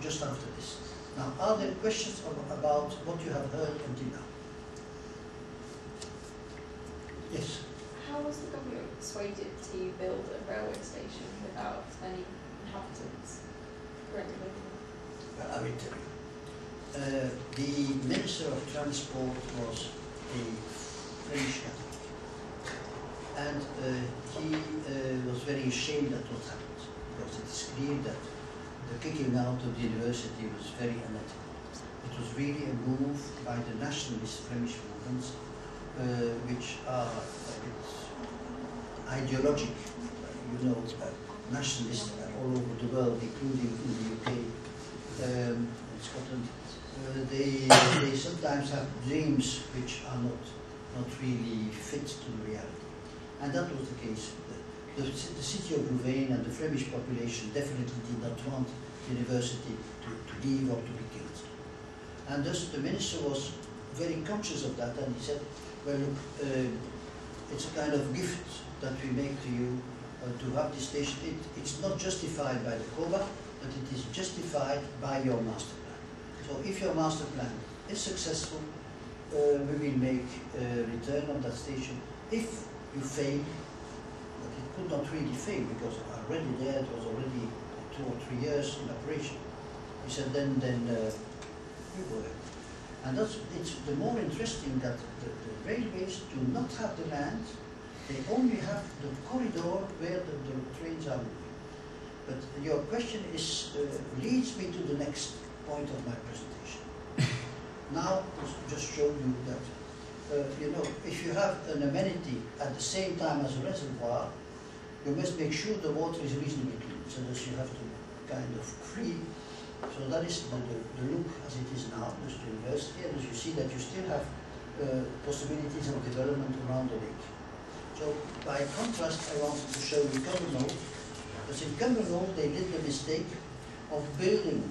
just after this. Now, are there questions about what you have heard until now? Yes. How was the government persuaded to build a railway station without any inhabitants currently living? Well, I will. Uh, the Minister of Transport was a French guy. And uh, he uh, was very ashamed at what happened, because it is clear that the kicking out of the university was very unethical. It was really a move by the nationalist Flemish movements, uh, which are bit ideologic, you know, uh, nationalists all over the world, including in the UK um, and Scotland. Uh, they, they sometimes have dreams which are not, not really fit to the reality. And that was the case. the, ci- the city of Louvain and the Flemish population definitely did not want the university to, to leave or to be killed. And thus the minister was very conscious of that and he said, well look, uh, it's a kind of gift that we make to you uh, to have this station. It, it's not justified by the COBA, but it is justified by your master plan. So if your master plan is successful, uh, we will make a return on that station. If you fail, but it could not really fail because already there it was already two or three years in operation. He said then then uh, we go. And that's it's the more interesting that the, the railways do not have the land, they only have the corridor where the, the trains are moving. But your question is uh, leads me to the next point of my presentation. [laughs] now just- show you that uh, you know if you have an amenity at the same time as a reservoir, you must make sure the water is reasonably clean. So that you have to kind of free. So that is the, the, the look as it is now, this university, and as you see that you still have uh, possibilities of development around the lake. So by contrast, I wanted to show you Cumbernauld, because in Cumbernauld they did the mistake of building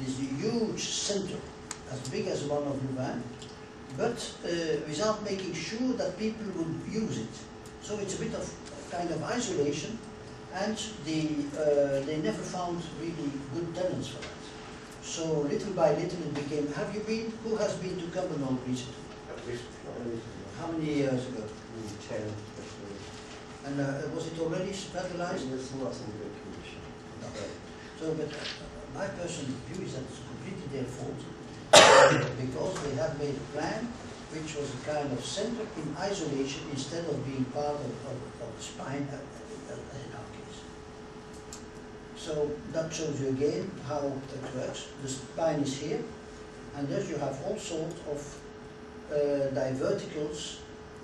this huge center as big as one of Louvain, but uh, without making sure that people would use it. So it's a bit of kind of isolation, and the, uh, they never found really good tenants for that. So little by little it became, have you been, who has been to Cumbernauld recently? How many years ago? Ten, And uh, was it already? It's not in good condition. Okay. So, but uh, my personal view is that it's completely their fault [coughs] because they have made a plan which was a kind of center in isolation instead of being part of, of, of the spine uh, uh, uh, in our case. So that shows you again how that works. The spine is here, and thus you have all sorts of uh, diverticals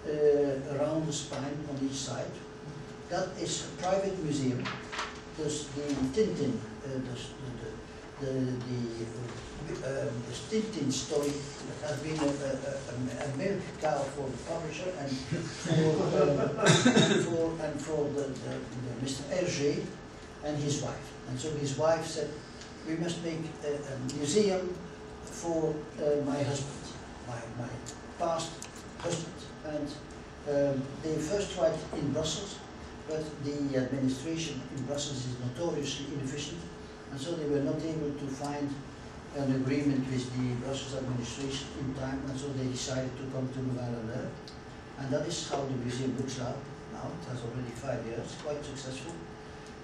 uh, around the spine on each side. That is a private museum. The Tintin, uh, the, the, the, the, uh, um, the Tintin story has been a, a, a, a milk cow for the publisher and for, uh, [laughs] and for, and for the, the, the Mr. Hergé and his wife. And so his wife said, we must make a, a museum for uh, my husband, my, my past husband. And um, they first tried in Brussels, but the administration in Brussels is notoriously inefficient, and so they were not able to find an agreement with the Brussels administration in time, and so they decided to come to Louvain-la-Neuve. And that is how the museum looks now. Now it has already five years, quite successful,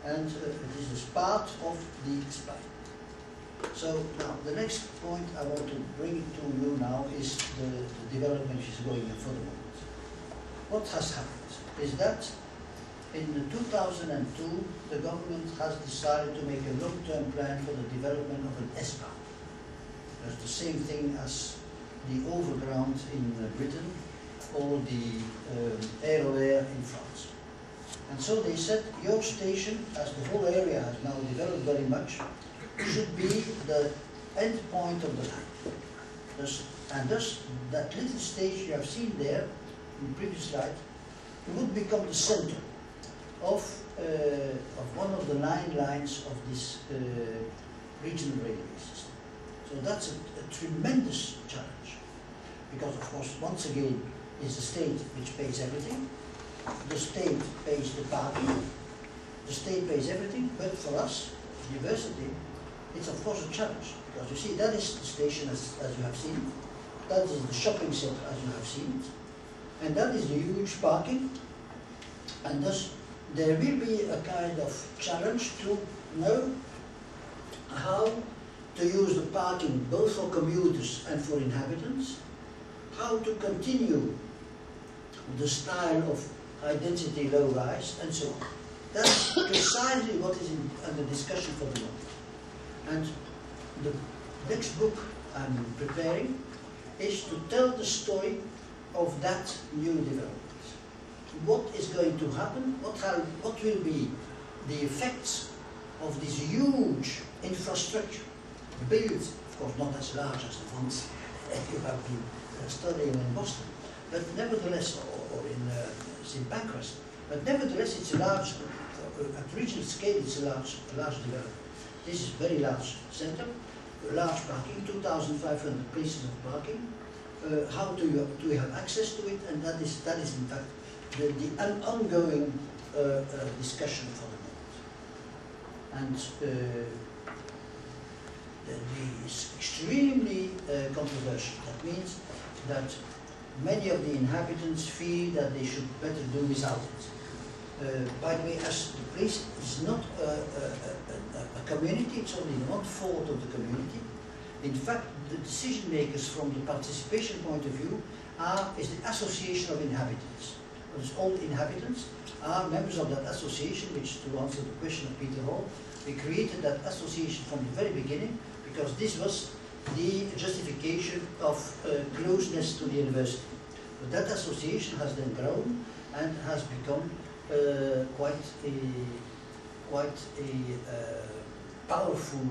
and uh, it is part of the spine. So now the next point I want to bring to you now is the, the development which is going on for the moment. What has happened is that in 2002 the government has decided to make a long-term plan for the development of an S-Bahn. That's the same thing as the overground in uh, Britain or the um, RER in France. And so they said your station, as the whole area has now developed very much, should be the end point of the line. Thus, and thus, that little stage you have seen there in the previous slide would become the center of, uh, of one of the nine lines of this uh, regional railway system. So that's a, a tremendous challenge because, of course, once again, it's the state which pays everything. The state pays the parking. The state pays everything, but for us, university, it's of course a challenge because you see that is the station as, as you have seen. That is the shopping center as you have seen it. And that is the huge parking. And thus there will be a kind of challenge to know how to use the parking both for commuters and for inhabitants, how to continue the style of high density, low rise, and so on. That's precisely what is in, under discussion for the moment. And the next book I'm preparing is to tell the story of that new development. What is going to happen? What, what will be the effects of this huge infrastructure built, of course not as large as the ones [laughs] you have been uh, studying in Boston, but nevertheless, or, or in uh, St. Pancras, But nevertheless, it's a large, uh, at regional scale, it's a large, large development. This is very large center, large parking, 2,500 places of parking. Uh, how do you do you have access to it? And that is that is in fact the, the ongoing uh, uh, discussion for the moment. And uh, the, the extremely uh, controversial. That means that many of the inhabitants feel that they should better do without it. Uh, by the way, as the place is not a, a, a, a community, it's only one fourth of the community. In fact, the decision makers from the participation point of view are, is the association of inhabitants. Those all inhabitants are members of that association, which to answer the question of Peter Hall, we created that association from the very beginning because this was the justification of uh, closeness to the university. But that association has then grown and has become uh, quite a quite a uh, powerful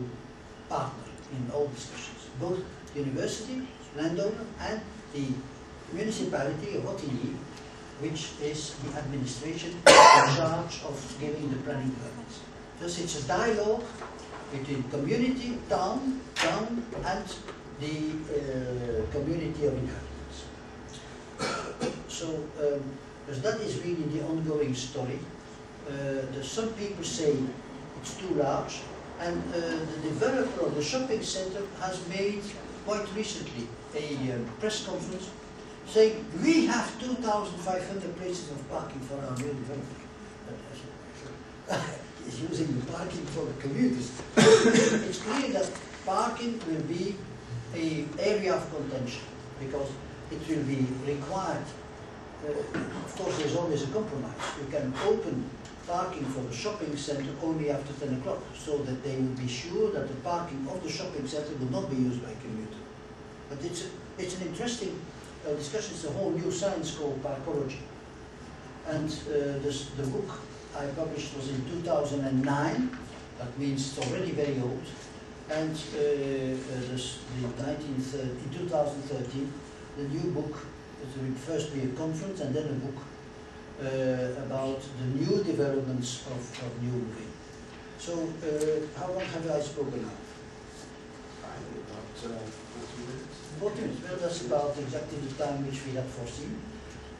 partner in all discussions. Both the university, landowner, and the municipality of Ottignies, which is the administration in charge of giving the planning permits. Thus, it's a dialogue between community, town, town, and the uh, community of inhabitants. [coughs] so, um, that is really the ongoing story. Uh, some people say it's too large, and uh, the developer of the shopping center has made quite recently a um, press conference saying we have 2,500 places of parking for our new development. [laughs] He's using the parking for the commuters. [coughs] it's clear that parking will be a area of contention because it will be required. Uh, of course, there's always a compromise. You can open parking for the shopping center only after 10 o'clock, so that they will be sure that the parking of the shopping center will not be used by commuters. But it's, a, it's an interesting uh, discussion. It's a whole new science called parkology. And uh, this, the book I published was in 2009. That means it's already very old. And uh, uh, this, the 19th, in 2013, the new book, it will first be a conference and then a book uh, about the new developments of, of New Moving. So, uh, how long have I spoken now? About uh, 40 minutes. 40 minutes. Well, that's about exactly the time which we had foreseen.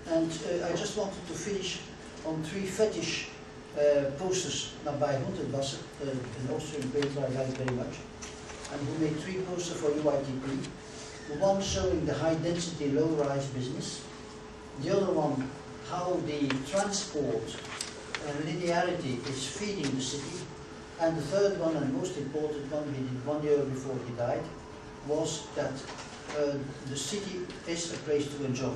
And uh, I just wanted to finish on three fetish uh, posters now by Hundertwasser, uh, an Austrian painter I like very much, and who made three posters for UITP. The one showing the high density, low rise business. The other one how the transport and linearity is feeding the city. And the third one, and most important one, we did one year before he died, was that uh, the city is a place to enjoy.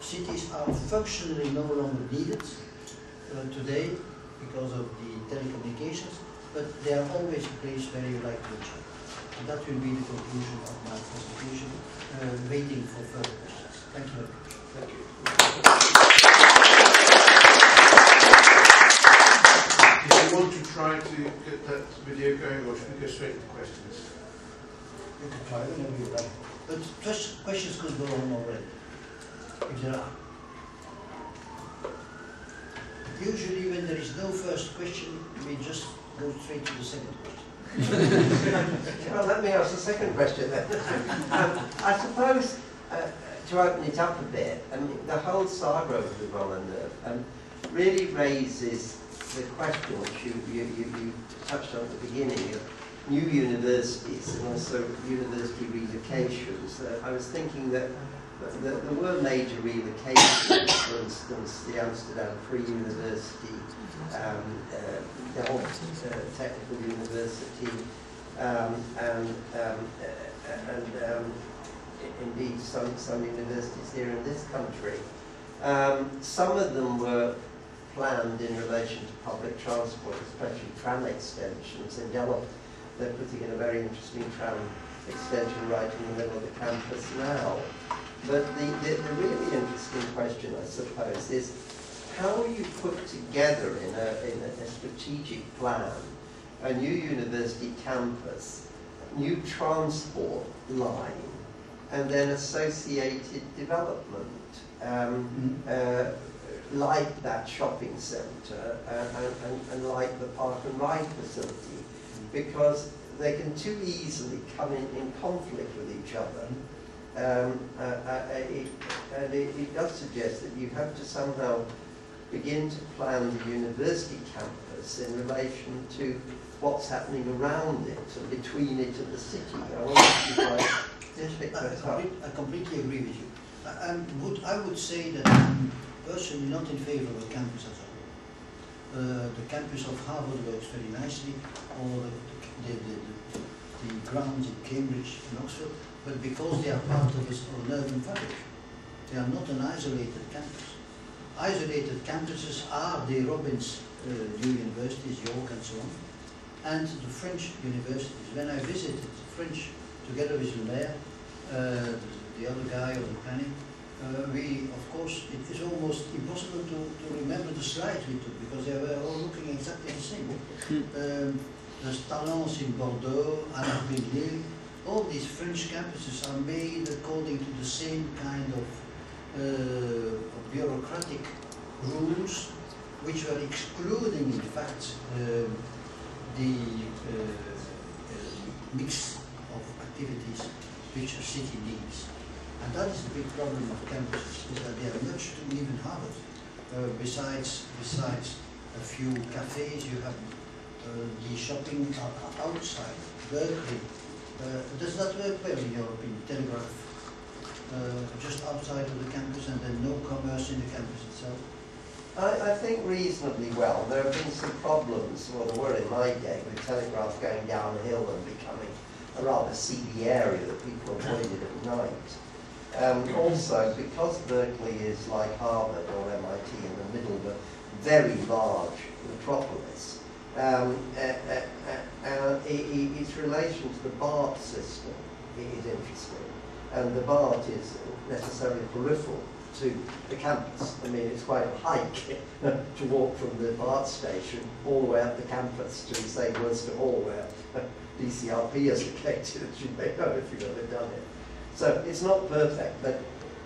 Cities are functionally no longer needed uh, today because of the telecommunications, but they are always a place where you like to enjoy. And that will be the conclusion of my presentation, uh, waiting for further questions. Thank you very much. Thank you. If you want to try to get that video going, or should we go straight to questions? You can try whenever you like. But first questions could go on already, if there are. Usually when there is no first question, we just go straight to the second question. [laughs] well, let me ask the second question then. [laughs] um, I suppose, uh, to open it up a bit, I mean, the whole saga of the Volleneuve um, really raises the question which you, you, you, you touched on at the beginning of new universities and also university relocations. Uh, I was thinking that there the were major relocations, for instance, the Amsterdam Free University, um, uh, Delft uh, Technical University, um, and, um, uh, and um, indeed some, some universities here in this country. Um, some of them were planned in relation to public transport, especially tram extensions. In Delft, they're putting in a very interesting tram extension right in the middle of the campus now. But the, the, the really interesting question, I suppose, is how you put together in a, in a, strategic plan a new university campus, new transport line, and then associated development. Um, uh, like that shopping centre uh, and, and, and like the park and ride facility because they can too easily come in, in conflict with each other. Um, uh, uh, it, and it, it does suggest that you have to somehow begin to plan the university campus in relation to what's happening around it and between it and the city. I [coughs] pick I, that complete- I completely agree with you. I, would, I would say that I'm personally not in favor of a campus as a whole. Uh, the campus of Harvard works very nicely, or the, the, the, the, the grounds in Cambridge and Oxford, but because they are part of this- urban fabric, they are not an isolated campus. Isolated campuses are the Robbins uh, new universities, York and so on, and the French universities. When I visited French together with Lemaire, uh, the, the other guy on the planning, uh, we, of course, it is almost impossible to, to remember the slides we took because they were all looking exactly the same. Um, there's Talence in Bordeaux, Lille, all these French campuses are made according to the same kind of uh, bureaucratic rules which were excluding, in fact, um, the uh, uh, mix of activities which a city needs. And that is the big problem of campuses, is that they are much too even Harvard. Uh, besides, besides a few cafes, you have uh, the shopping outside, Berkeley. Uh, does that work well in your opinion, Telegraph? Uh, just outside of the campus and then no commerce in the campus itself? I, I think reasonably well. There have been some problems, well there were in my day, with Telegraph going downhill and becoming a rather seedy area that people avoided at night. Um, also, because Berkeley is like Harvard or MIT in the middle of a very large metropolis, um, uh, uh, i its relation to the BART system is interesting. And the BART is necessarily peripheral to the campus. I mean, it's quite a hike [laughs] to walk from the BART station all the way up the campus to, say, Wurster Hall, where [laughs] DCRP is [laughs] located, as you may know if you've ever done it. So it's not perfect, but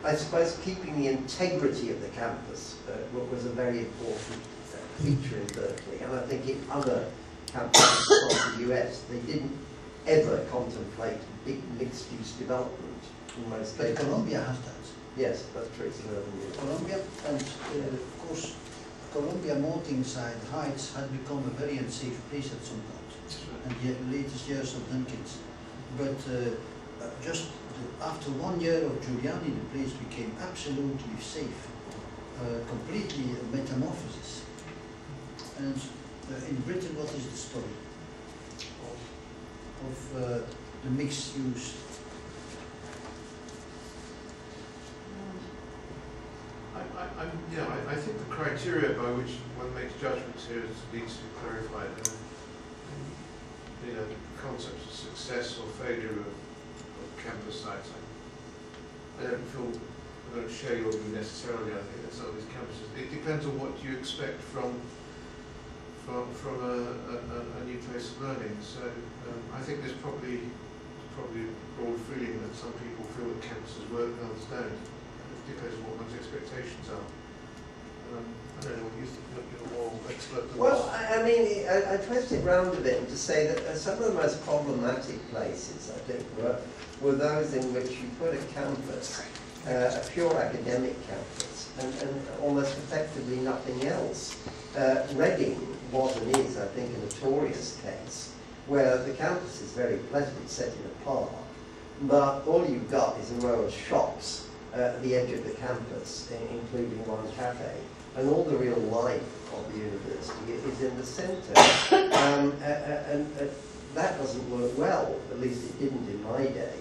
I suppose keeping the integrity of the campus uh, was a very important uh, feature in Berkeley, and I think in other campuses across the US, they didn't ever contemplate big mixed-use development in most But cases. Columbia has that. Yes, that's true, it's an urban unit. And uh, of course, Columbia, Morningside Heights had become a very unsafe place at some point, and the latest years of Dinkins. But uh, uh, just the, after one year of Giuliani, the place became absolutely safe, uh, completely a metamorphosis. And uh, in Britain, what is the story of uh, the mixed use? I, I, yeah, I, I think the criteria by which one makes judgments here needs to be clarified. And, you know, the concepts of success or failure of, of campus sites, I, I don't feel, I don't share your view necessarily. I think that some of these campuses, it depends on what you expect from from a, a, a- new place of learning. So um, I think there's probably probably a broad feeling that some people feel that campuses work and others don't. It depends on what one's expectations are. Um, I don't know what you think, more expert than Well. I, I mean, I, I twist it round a bit and to say that uh, some of the most problematic places, I think, were, were those in which you put a campus, uh, a pure academic campus, and, and almost effectively nothing else. Uh, Reading and is, I think, a notorious case where the campus is very pleasant, set in a park, but all you've got is a row of shops uh, at the edge of the campus, including one cafe, and all the real life of the university is in the centre. Um, a- and uh, that doesn't work well, at least it didn't in my day.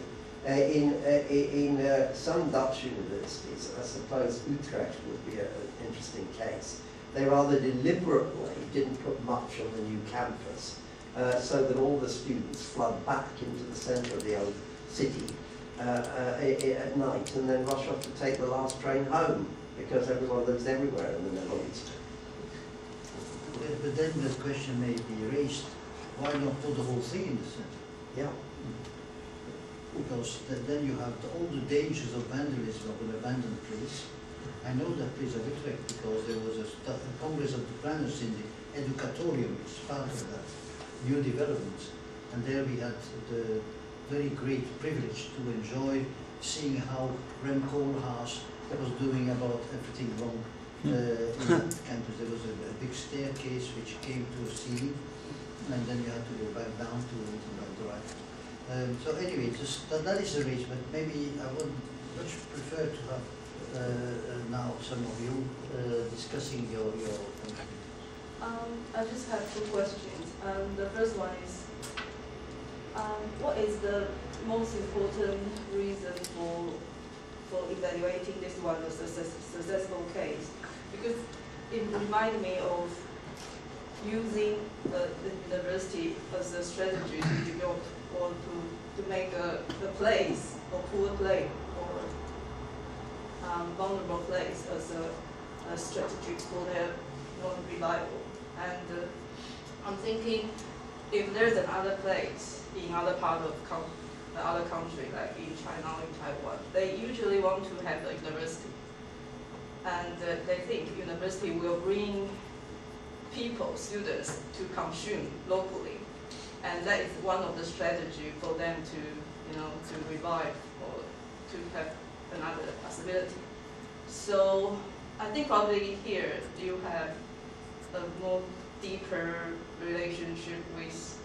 Uh, in uh, in uh, some Dutch universities, I suppose Utrecht would be an interesting case, they rather deliberately didn't put much on the new campus, uh, so that all the students flood back into the centre of the old city uh, uh, at night and then rush off to take the last train home because everyone lives everywhere in the Netherlands. But but then the question may be raised, why not put the whole thing in the center? Yeah. Because then you have the, all the dangers of vandalism of an abandoned place, I know that place of Utrecht because there was a, a Congress of the Planners in the Educatorium, is part of that new development. And there we had the very great privilege to enjoy seeing how Rem Koolhaas was doing about everything wrong uh, in that campus. There was a, a big staircase which came to a ceiling, and then you had to go back down to the right. Um, so anyway, just that, that is the race, but maybe I would much prefer to have now some of you uh, discussing your your. Um, I just have two questions. Um, the first one is, um, what is the most important reason for for evaluating this one as a success, successful case? Because it reminded me of using the, the university as a strategy to develop or to, to make a, a place or poor place um, vulnerable place as a, a strategy for their non-reliable. And uh, I'm thinking if there's another place in other part of the other country, like in China or in Taiwan, they usually want to have a university. And uh, they think university will bring people, students, to consume locally. And that is one of the strategy for them to, you know, to revive or to have another possibility. So I think probably here you have a more deeper relationship with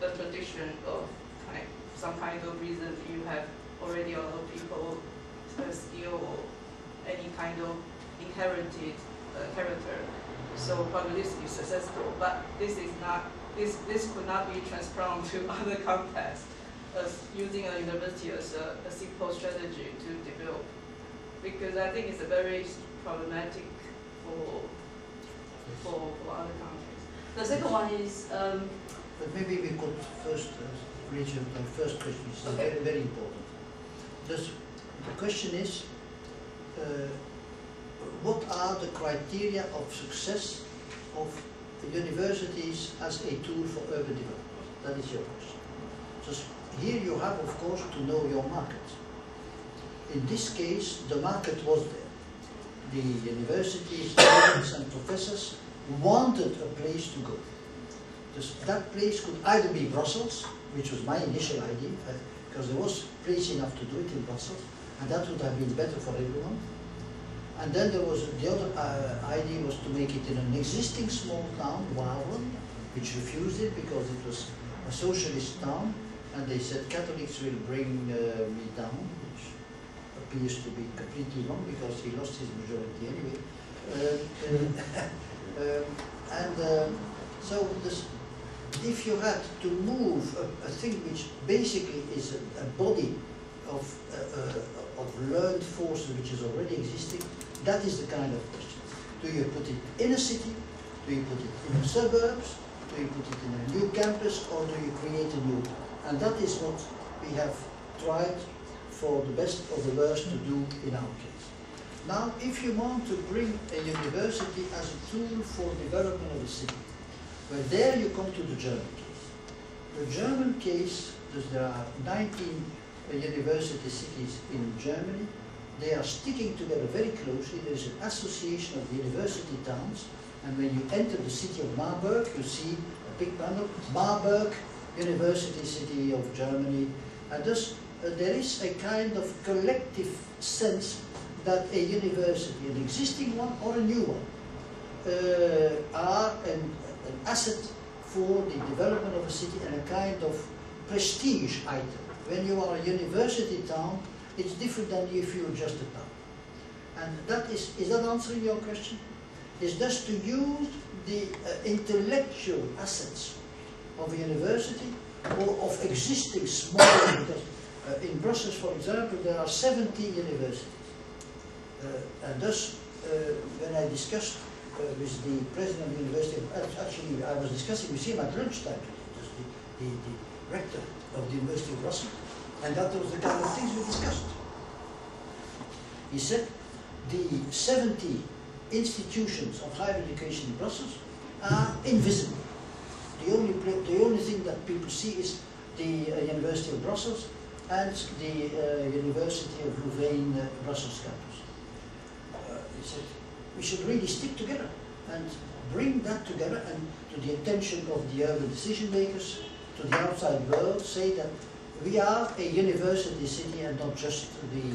the tradition of kind, some kind of reason you have already a of people uh, skill or any kind of inherited uh, character. So probably this is successful, but this is not, this, this could not be transformed to [laughs] other contexts as using a university as a, a simple strategy to develop. Because I think it's a very problematic for, for, for other countries. The second one is, um, But maybe we could first uh, the first question, which is Okay. very, very important. Just, the question is, uh, what are the criteria of success of the universities as a tool for urban development? That is your question. Just here you have, of course, to know your market. In this case, the market was there. The universities, [coughs] students and professors wanted a place to go. This, that place could either be Brussels, which was my initial idea, uh, because there was place enough to do it in Brussels, and that would have been better for everyone. And then there was the other uh, idea was to make it in an existing small town, Wavre, which refused it because it was a socialist town, and they said Catholics will bring uh, me down, which appears to be completely wrong because he lost his majority anyway. Uh, uh, [laughs] um, and um, so this, if you had to move a, a thing which basically is a, a body of, uh, uh, of learned forces which is already existing, that is the kind of question. Do you put it in a city? Do you put it in the suburbs? Do you put it in a new campus? Or do you create a new? And that is what we have tried for the best of the worst to do in our case. Now, if you want to bring a university as a tool for development of a city, well, there you come to the German case. The German case, there are 19 uh, university cities in Germany. They are sticking together very closely. There is an association of university towns. And when you enter the city of Marburg, you see a big panel, Marburg, University City of Germany. And thus, uh, there is a kind of collective sense that a university, an existing one or a new one, uh, are an, an asset for the development of a city and a kind of prestige item. When you are a university town, it's different than if you're just a town. And that is, is that answering your question? Is just to use the uh, intellectual assets of a university or of existing small, because uh, in Brussels, for example, there are 70 universities. Uh, and thus, uh, when I discussed uh, with the president of the university, act- actually I was discussing with him at lunchtime just the, the, the rector of the University of Brussels, and that was the kind of things we discussed. He said the 70 institutions of higher education in Brussels are invisible. The only, the only thing that people see is the uh, University of Brussels and the uh, University of Louvain uh, Brussels campus. Uh, he said, we should really stick together and bring that together and to the attention of the urban decision makers, to the outside world, say that we are a university city and not just the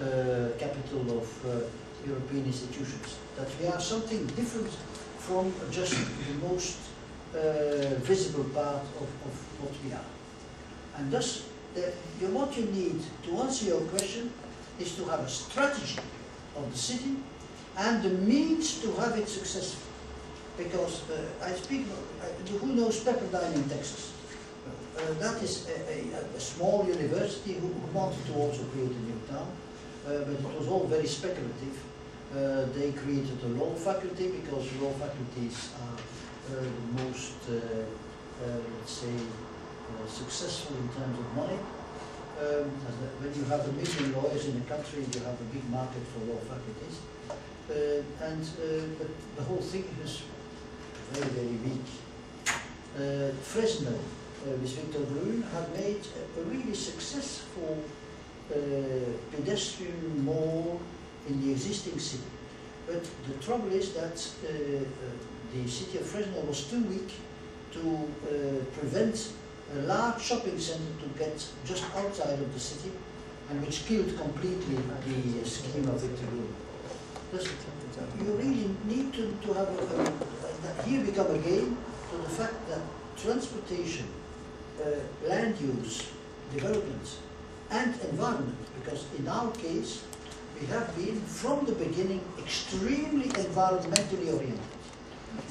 uh, capital of uh, European institutions. That we are something different from just the most visible part of, of what we are. And thus, the, you, what you need to answer your question is to have a strategy of the city and the means to have it successful. Because uh, I speak, uh, who knows Pepperdine in Texas? Uh, that is a, a, a small university who, wanted to also create a new town, uh, but it was all very speculative. Uh, they created a law faculty because law faculties are uh, the most, uh, uh, let's say, uh, successful in terms of money. Um, when you have a million lawyers in a country, you have a big market for law faculties. Uh, and uh, but the whole thing is very, very weak. Uh, Fresno, with Victor Gruen, have made a, a really successful pedestrian mall in the existing city. But the trouble is that the city of Fresno was too weak to uh, prevent a large shopping center to get just outside of the city, and which killed completely the scheme of Victor. Thus, you really need to, to have a, a, here we come again to the fact that transportation, uh, land use, development, and environment, because in our case, we have been from the beginning extremely environmentally oriented.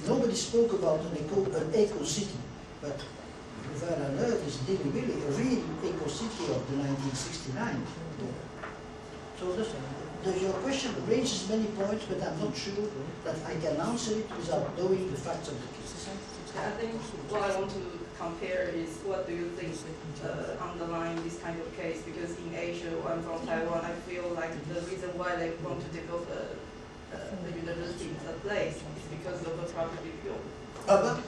Nobody spoke about an eco, an eco city, but Louvain-la-Neuve is really, really a real eco city of the 1969. So the, your question raises many points, but I'm not sure that I can answer it without knowing the facts of the case. I think what I want to compare is what do you think uh, underlying this kind of case? Because in Asia, I'm from Taiwan, I feel like the reason why they want to develop a, a university in a place is because of the property development. Uh,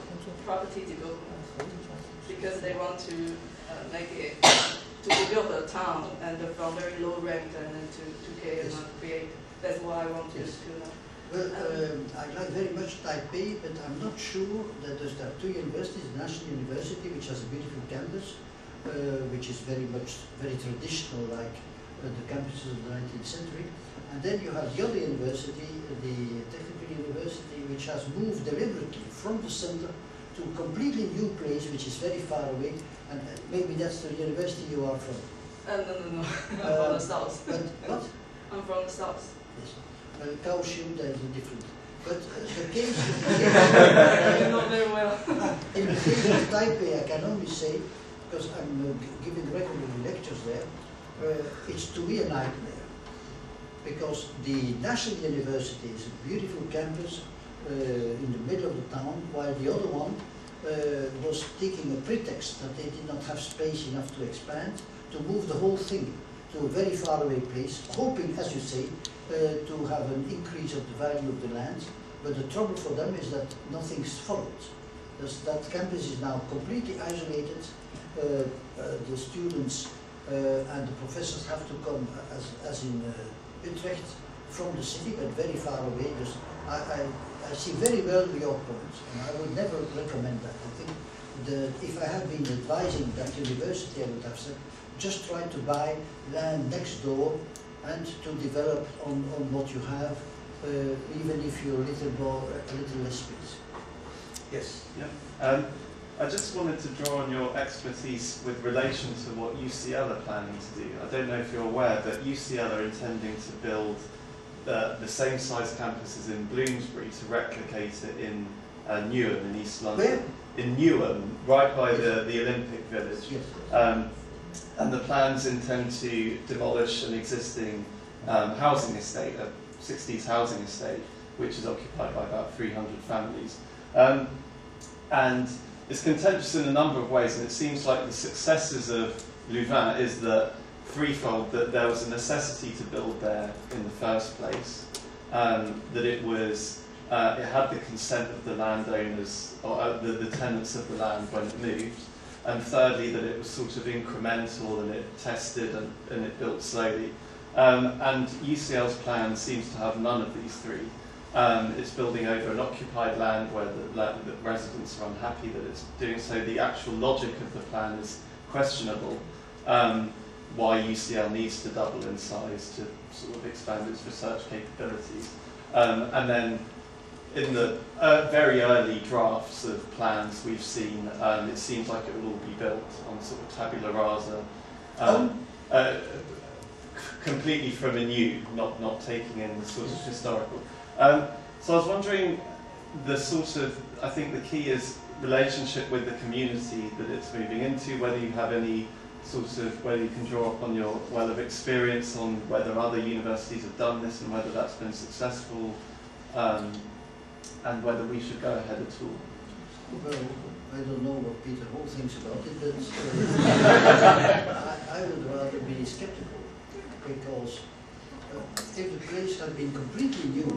property development. Because they want to uh, make it to develop a town and from very low rent and then to, to create, create. That's what I want to, Yes. to know. Well, um, I like very much Taipei, but I'm not sure that there's there are two universities, the National University, which has a beautiful campus, uh, which is very much, very traditional, like uh, the campuses of the 19th century. And then you have the other university, the Technical University, which has moved deliberately from the center to a completely new place, which is very far away. And uh, maybe that's the university you are from. Uh, no, no, no. [laughs] I'm Uh, from the south. But what? I'm from the south. Yes. Uh, Kaohsiung, there is a different. But uh, the [laughs] case, [laughs] You know very well. in the case of Taipei, I can only say, because I'm uh, giving regularly lectures there, uh, it's to me a nightmare. Because the National University is a beautiful campus uh, in the middle of the town, while the other one uh, was taking a pretext that they did not have space enough to expand, to move the whole thing to a very far away place, hoping, as you say, uh, to have an increase of the value of the land. But the trouble for them is that nothing's followed. That campus is now completely isolated. Uh, uh, the students uh, and the professors have to come, as, as in Utrecht, from the city, but very far away. Just, I, I, I see very well your point, and I would never recommend that. I think the, if I had been advising that university, I would have said, just try to buy land next door and to develop on, on what you have, uh, even if you're a little more, a little less space. Yes. Yeah. Um, I just wanted to draw on your expertise with relation to what UCL are planning to do. I don't know if you're aware, but UCL are intending to build the, the same size campus as in Bloomsbury to replicate it in uh, Newham in East London. Where? In Newham, right by the, the Olympic Village. Yes. Um, and the plans intend to demolish an existing um, housing estate, a 60s housing estate, which is occupied by about 300 families. Um, and it's contentious in a number of ways, and it seems like the successes of Louvain is that threefold that there was a necessity to build there in the first place, um, that it was uh, it had the consent of the landowners or uh, the, the tenants of the land when it moved, and thirdly that it was sort of incremental and it tested and, and it built slowly. Um, and UCL's plan seems to have none of these three. Um, it's building over an occupied land where the, la- the residents are unhappy that it's doing so. The actual logic of the plan is questionable. Um, why UCL needs to double in size to sort of expand its research capabilities. Um, and then in the uh, very early drafts of plans we've seen, um, it seems like it will all be built on sort of tabula rasa, um, uh, completely from anew, not, not taking in the sort of historical. Um, so I was wondering the sort of, I think the key is relationship with the community that it's moving into, whether you have any sort of, whether you can draw upon your well of experience on whether other universities have done this and whether that's been successful, um, and whether we should go ahead at all. Well, I don't know what Peter Hall thinks about it, but uh, I, I would rather be skeptical because uh, if the place had been completely new,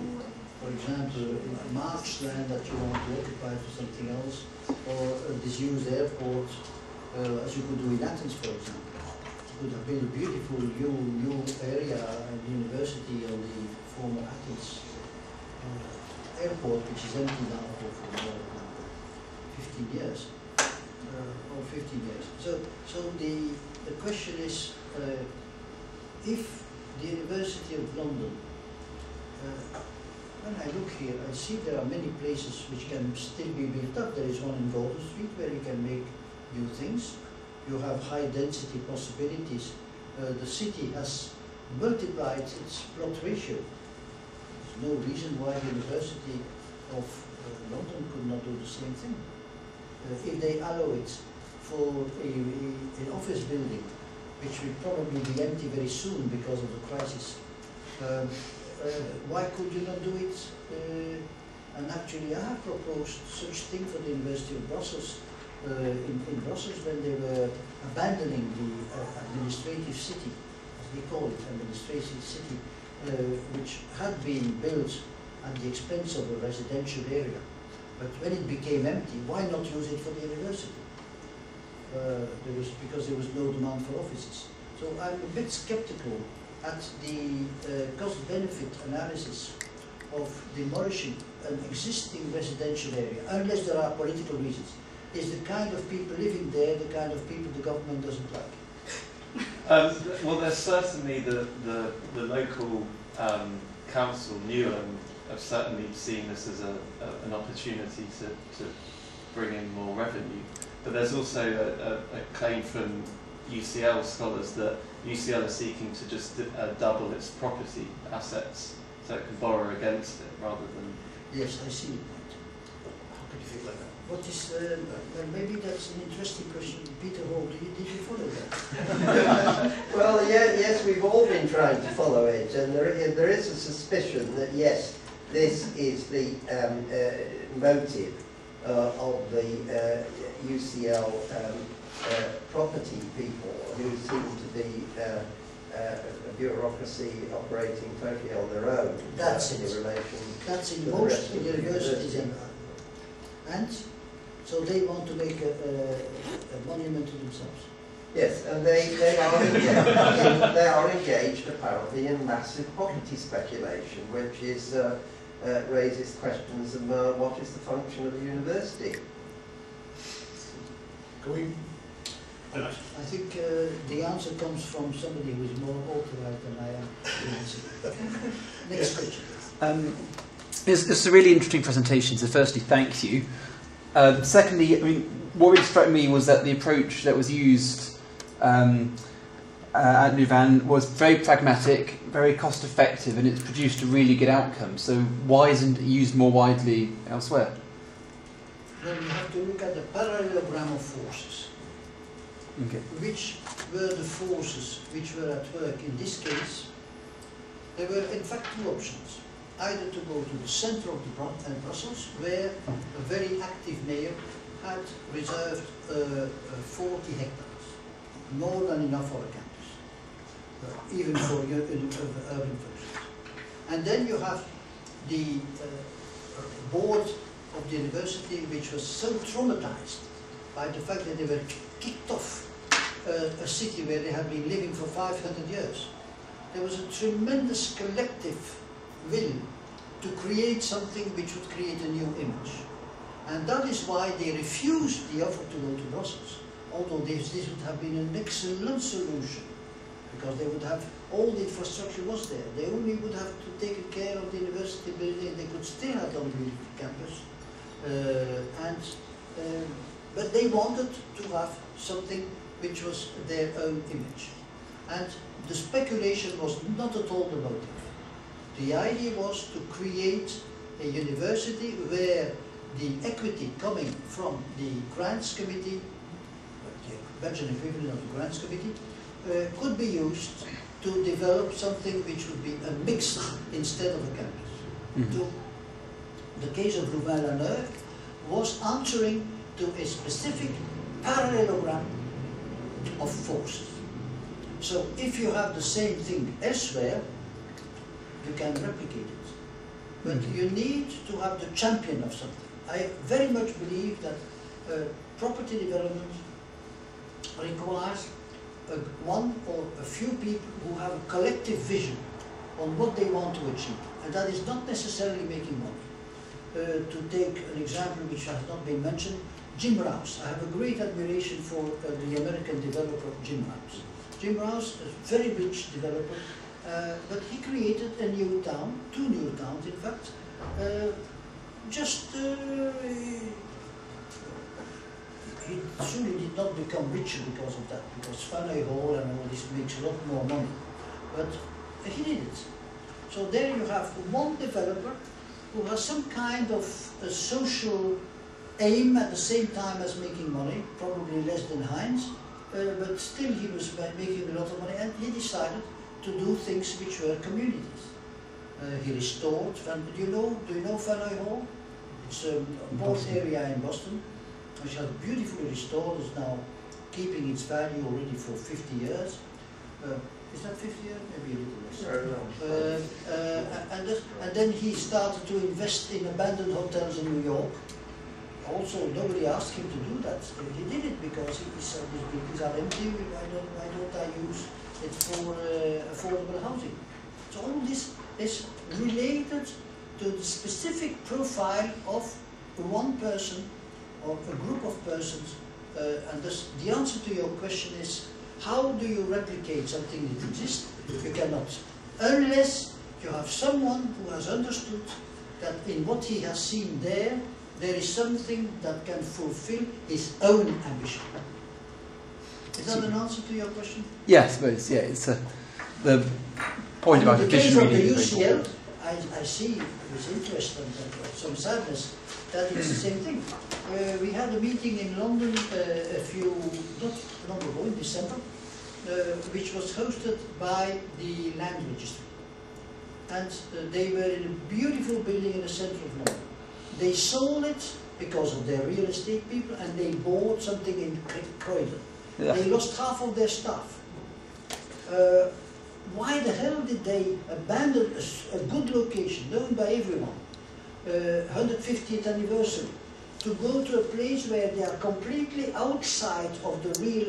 for example, a marshland that you want to occupy for something else, or a disused airport, uh, as you could do in Athens, for example. You could have built a beautiful new, new area and university on the former Athens uh, airport, which is empty now for, for more than 15 years, uh, or 15 years. So, so the, the question is, uh, if the University of London, uh, when I look here, I see there are many places which can still be built up. There is one in Golden Street where you can make new things. You have high density possibilities. Uh, the city has multiplied its plot ratio. There's no reason why the University of uh, London could not do the same thing. Uh, if they allow it for a, a, an office building, which will probably be empty very soon because of the crisis, um, uh, why could you not do it? Uh, and actually, I have proposed such thing for the University of Brussels uh, in, in Brussels when they were abandoning the uh, administrative city, as they call it, administrative city, uh, which had been built at the expense of a residential area. But when it became empty, why not use it for the university? There was because there was no demand for offices. So I'm a bit skeptical at the uh, cost-benefit analysis of demolishing an existing residential area, unless there are political reasons. Is the kind of people living there the kind of people the government doesn't like? Um, well, there's certainly the, the, the local um, council, Newham, have certainly seen this as a, a, an opportunity to, to bring in more revenue. But there's also a, a, a claim from UCL scholars that UCL is seeking to just uh, double its property assets so it can borrow against it rather than. Yes, I see. How could you think like that? What is, uh, well, maybe that's an interesting question. Peter Hall, did you, did you follow that? [laughs] well, yeah, yes, we've all been trying to follow it, and there, there is a suspicion that yes, this is the um, uh, motive uh, of the uh, UCL um, uh, property people who seem to be uh, uh, a bureaucracy operating totally on their own. That's uh, it. in relation. That's to in the most rest of the universities. university. And, and so they want to make a, a, a monument to themselves. Yes, and they, they are [laughs] engaged. they are engaged apparently in massive property speculation, which is uh, uh, raises questions of uh, what is the function of a university. Can we I think uh, the answer comes from somebody who is more authorized than I am to [laughs] answer. Next question. Um, it's, it's a really interesting presentation, so firstly, thank you. Um, secondly, I mean, what really struck me was that the approach that was used um, uh, at Louvain was very pragmatic, very cost effective, and it's produced a really good outcome. So why isn't it used more widely elsewhere? Then you have to look at the parallelogram of forces. Okay. Which were the forces which were at work in this case? There were in fact two options. Either to go to the center of the Bru- uh, Brussels, where a very active mayor had reserved uh, uh, 40 hectares, more than enough for a campus, uh, even for ur- ur- urban functions. And then you have the uh, board of the university, which was so traumatized by the fact that they were kicked off uh, a city where they had been living for 500 years. there was a tremendous collective will to create something which would create a new image. And that is why they refused the offer to go to Brussels. Although this, this would have been an excellent solution, because they would have, all the infrastructure was there. They only would have to take care of the university building, they could still have on the campus. Uh, and, um, but they wanted to have something which was their own image. And the speculation was not at all the motive. The idea was to create a university where the equity coming from the grants committee, the Belgian equivalent of the grants committee, uh, could be used to develop something which would be a mix [laughs] instead of a campus. To the case of Louvain-la-Neuve was answering to a specific parallelogram of forces. So if you have the same thing elsewhere, you can replicate it. But you need to have the champion of something. I very much believe that uh, property development requires a, one or a few people who have a collective vision on what they want to achieve. And that is not necessarily making money. Uh, to take an example which has not been mentioned, Jim Rouse. I have a great admiration for uh, the American developer Jim Rouse. Jim Rouse, a very rich developer, uh, but he created a new town, two new towns in fact, uh, just uh, he surely did not become richer because of that, because Faneuil Hall and all this makes a lot more money. But he did it. So there you have one developer who has some kind of a social aim at the same time as making money, probably less than Heinz, uh, but still he was making a lot of money and he decided to do things which were communities. Uh, he restored, Van, do you know, do you know Faneuil Hall? It's a port area in Boston, which has beautifully restored, is now keeping its value already for 50 years. Uh, is that 50 years? Maybe a little less. Uh, uh, and, and then he started to invest in abandoned hotels in New York. Also, nobody asked him to do that. He did it because he said these buildings are empty. Why don't, why don't I use it for uh, affordable housing? So all this is related to the specific profile of one person or a group of persons. Uh, and thus the answer to your question is, how do you replicate something that exists? You cannot. Unless you have someone who has understood that in what he has seen there, there is something that can fulfill his own ambition. Is that an answer to your question? Yes, but it's, yeah, it's a, the point about the case of the. UCL, I, I see with interest and uh, some sadness that it's the same thing. Uh, we had a meeting in London uh, a few, not long ago, in December, uh, which was hosted by the Land Registry. And uh, they were in a beautiful building in the center of London. They sold it because of their real estate people and they bought something in Cro- Croydon. Yeah. They lost half of their staff. Uh, why the hell did they abandon a good location, known by everyone, uh, 150th anniversary, to go to a place where they are completely outside of the real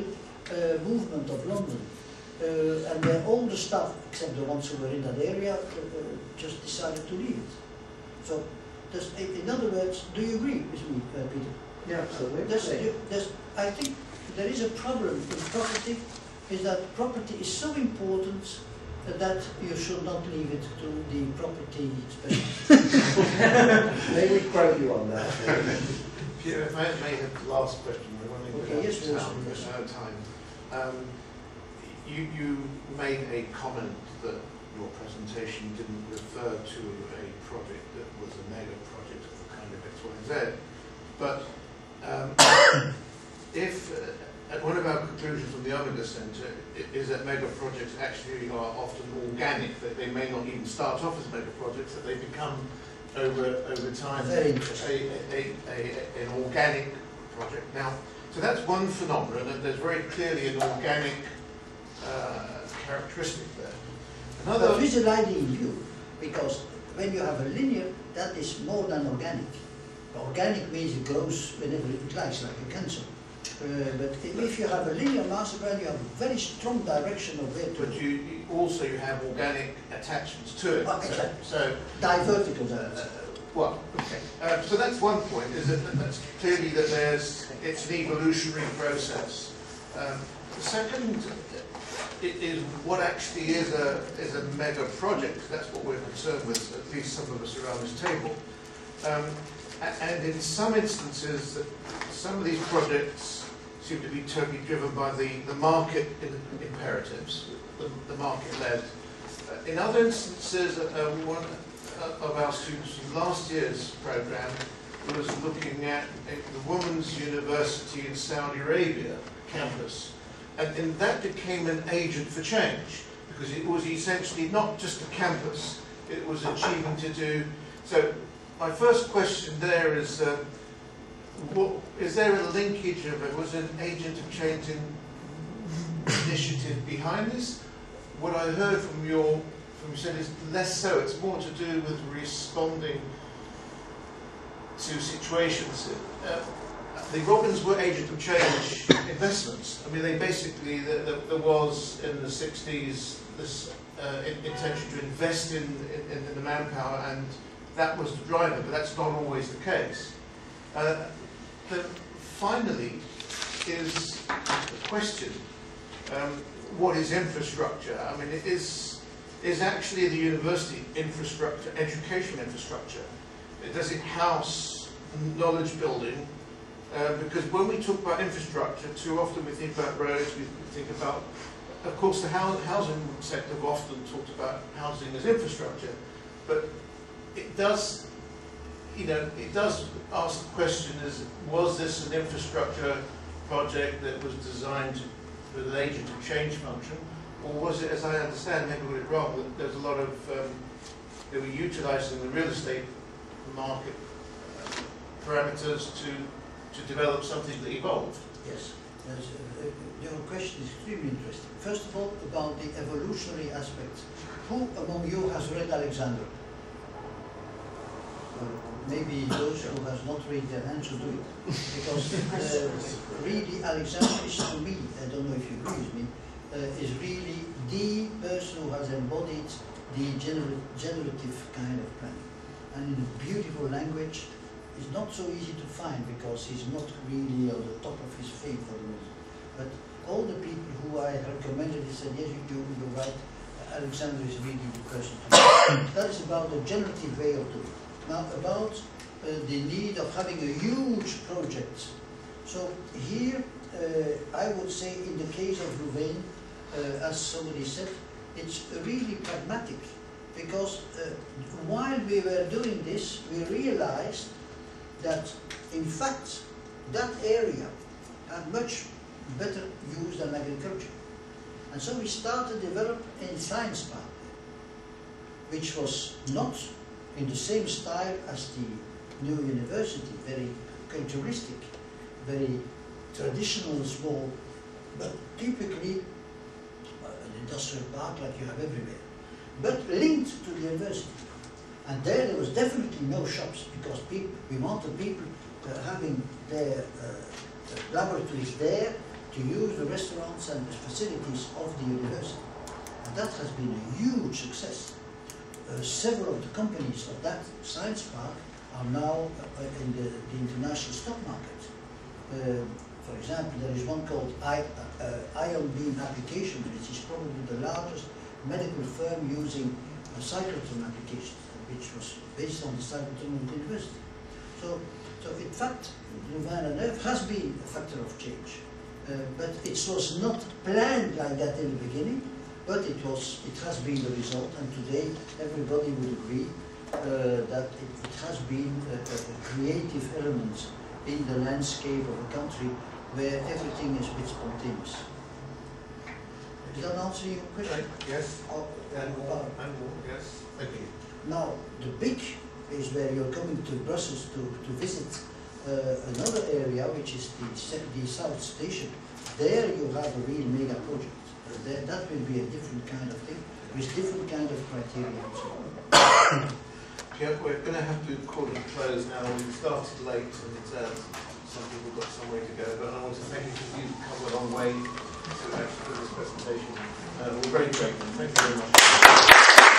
uh, movement of London? Uh, and where all the staff, except the ones who were in that area, uh, uh, just decided to leave it. So, does, in other words, do you agree with me, uh, Peter? Yeah, absolutely. There's, there's, I think there is a problem in property, is that property is so important that you should not leave it to the property specialist. May we quote you on that? Peter, if I may have the last question, we're running Okay, out of yes, time. yes. time. Um, you, you made a comment that your presentation didn't refer to a project that was a mega project of the kind of X, Y, and Z. But um, [coughs] if uh, one of our conclusions from the Omega Centre is that mega projects actually are often organic, that they may not even start off as mega projects, that they become over over time a, a, a, an organic project. Now, so that's one phenomenon, and there's very clearly an organic uh, characteristic there. Another, But with an idea in view, because when you have a linear, that is more than organic. Organic means it grows whenever it likes, like a cancer. Uh, but if you have a linear master plan, you have a very strong direction of where to But you, you also you have organic attachments to it. Ah, So- exactly. So divertical Uh. Well, okay. Uh, so that's one point, is that that's clearly that there's, it's an evolutionary process. Um, the second is what actually is a, is a mega project. That's what we're concerned with, at least some of us around this table. Um, and in some instances, some of these projects seem to be totally driven by the, the market imperatives, the, the market-led. Uh, In other instances, uh, one uh, of our students from last year's program was looking at uh, the Women's University in Saudi Arabia campus. And, and that became an agent for change, because it was essentially not just a campus, it was achieving to do. So my first question there is, uh, what, is there a linkage of it? Was an agent of change in initiative behind this? What I heard from your from you said is less so. It's more to do with responding to situations. Uh, the Robbins were agent of change investments. I mean, they basically there, there, there was in the 60s this uh, intention to invest in, in, in the manpower, and that was the driver. But that's not always the case. Uh, then finally is the question: um, What is infrastructure? I mean, it is is actually the university infrastructure, education infrastructure. Does it house knowledge building? Uh, because when we talk about infrastructure, too often we think about roads, we think about, of course, the housing sector often talks about housing as infrastructure, but it does, you know, it does ask the question: Is was this an infrastructure project that was designed with an agent of change function? Or was it, as I understand, maybe we got wrong, that there's a lot of, um, they were utilising the real estate market uh, parameters to, to develop something that evolved? Yes, That's, uh, your question is extremely interesting. First of all, about the evolutionary aspect. Who among you has read Alexander? Well, maybe those who has not read their hands should do it. Because [laughs] uh, really Alexander is to me, I don't know if you agree with me, uh, is really the person who has embodied the gener- generative kind of planning. And in a beautiful language, it's not so easy to find because he's not really on the top of his fame for the moment. But all the people who I recommended, he said, yes, you, you, you're right, Alexander is really the person. [coughs] That is about the generative way of doing it. Now, about uh, the need of having a huge project. So here, uh, I would say in the case of Louvain, uh, as somebody said, it's really pragmatic because uh, while we were doing this, we realized that in fact that area had much better use than agriculture. And so we started to develop a science park, which was not in the same style as the new university, very culturistic, very traditional, small, but typically uh, an industrial park like you have everywhere, but linked to the university. And there, there was definitely no shops because people, we wanted people uh, having their uh, laboratories there to use the restaurants and the facilities of the university. And that has been a huge success. Uh, several of the companies of that science park are now uh, in the, the international stock market. Uh, for example, there is one called I, uh, Ion Beam Applications, which is probably the largest medical firm using uh, cyclotron applications, which was based on the cyclotron of the university. So, so in fact, Louvain-la-Neuve has been a factor of change. Uh, but it was not planned like that in the beginning, but it was it has been the result, and today everybody would agree uh, that it, it has been a, a, creative element in the landscape of a country where everything is a bit spontaneous. Does that answer your question? Yes. Oh, And more, and more, yes. Thank you. Now, the big is where you're coming to Brussels to, to visit uh, another area, which is the, the South Station. There you have a real mega project. There, that will be a different kind of thing, with different kind of criteria so. Yeah, we're going to have to call it close now. We started late, and uh, some people got some way to go, but I want to thank you because you've come a long way to actually this presentation. Uh, we're very grateful. Thank you very much.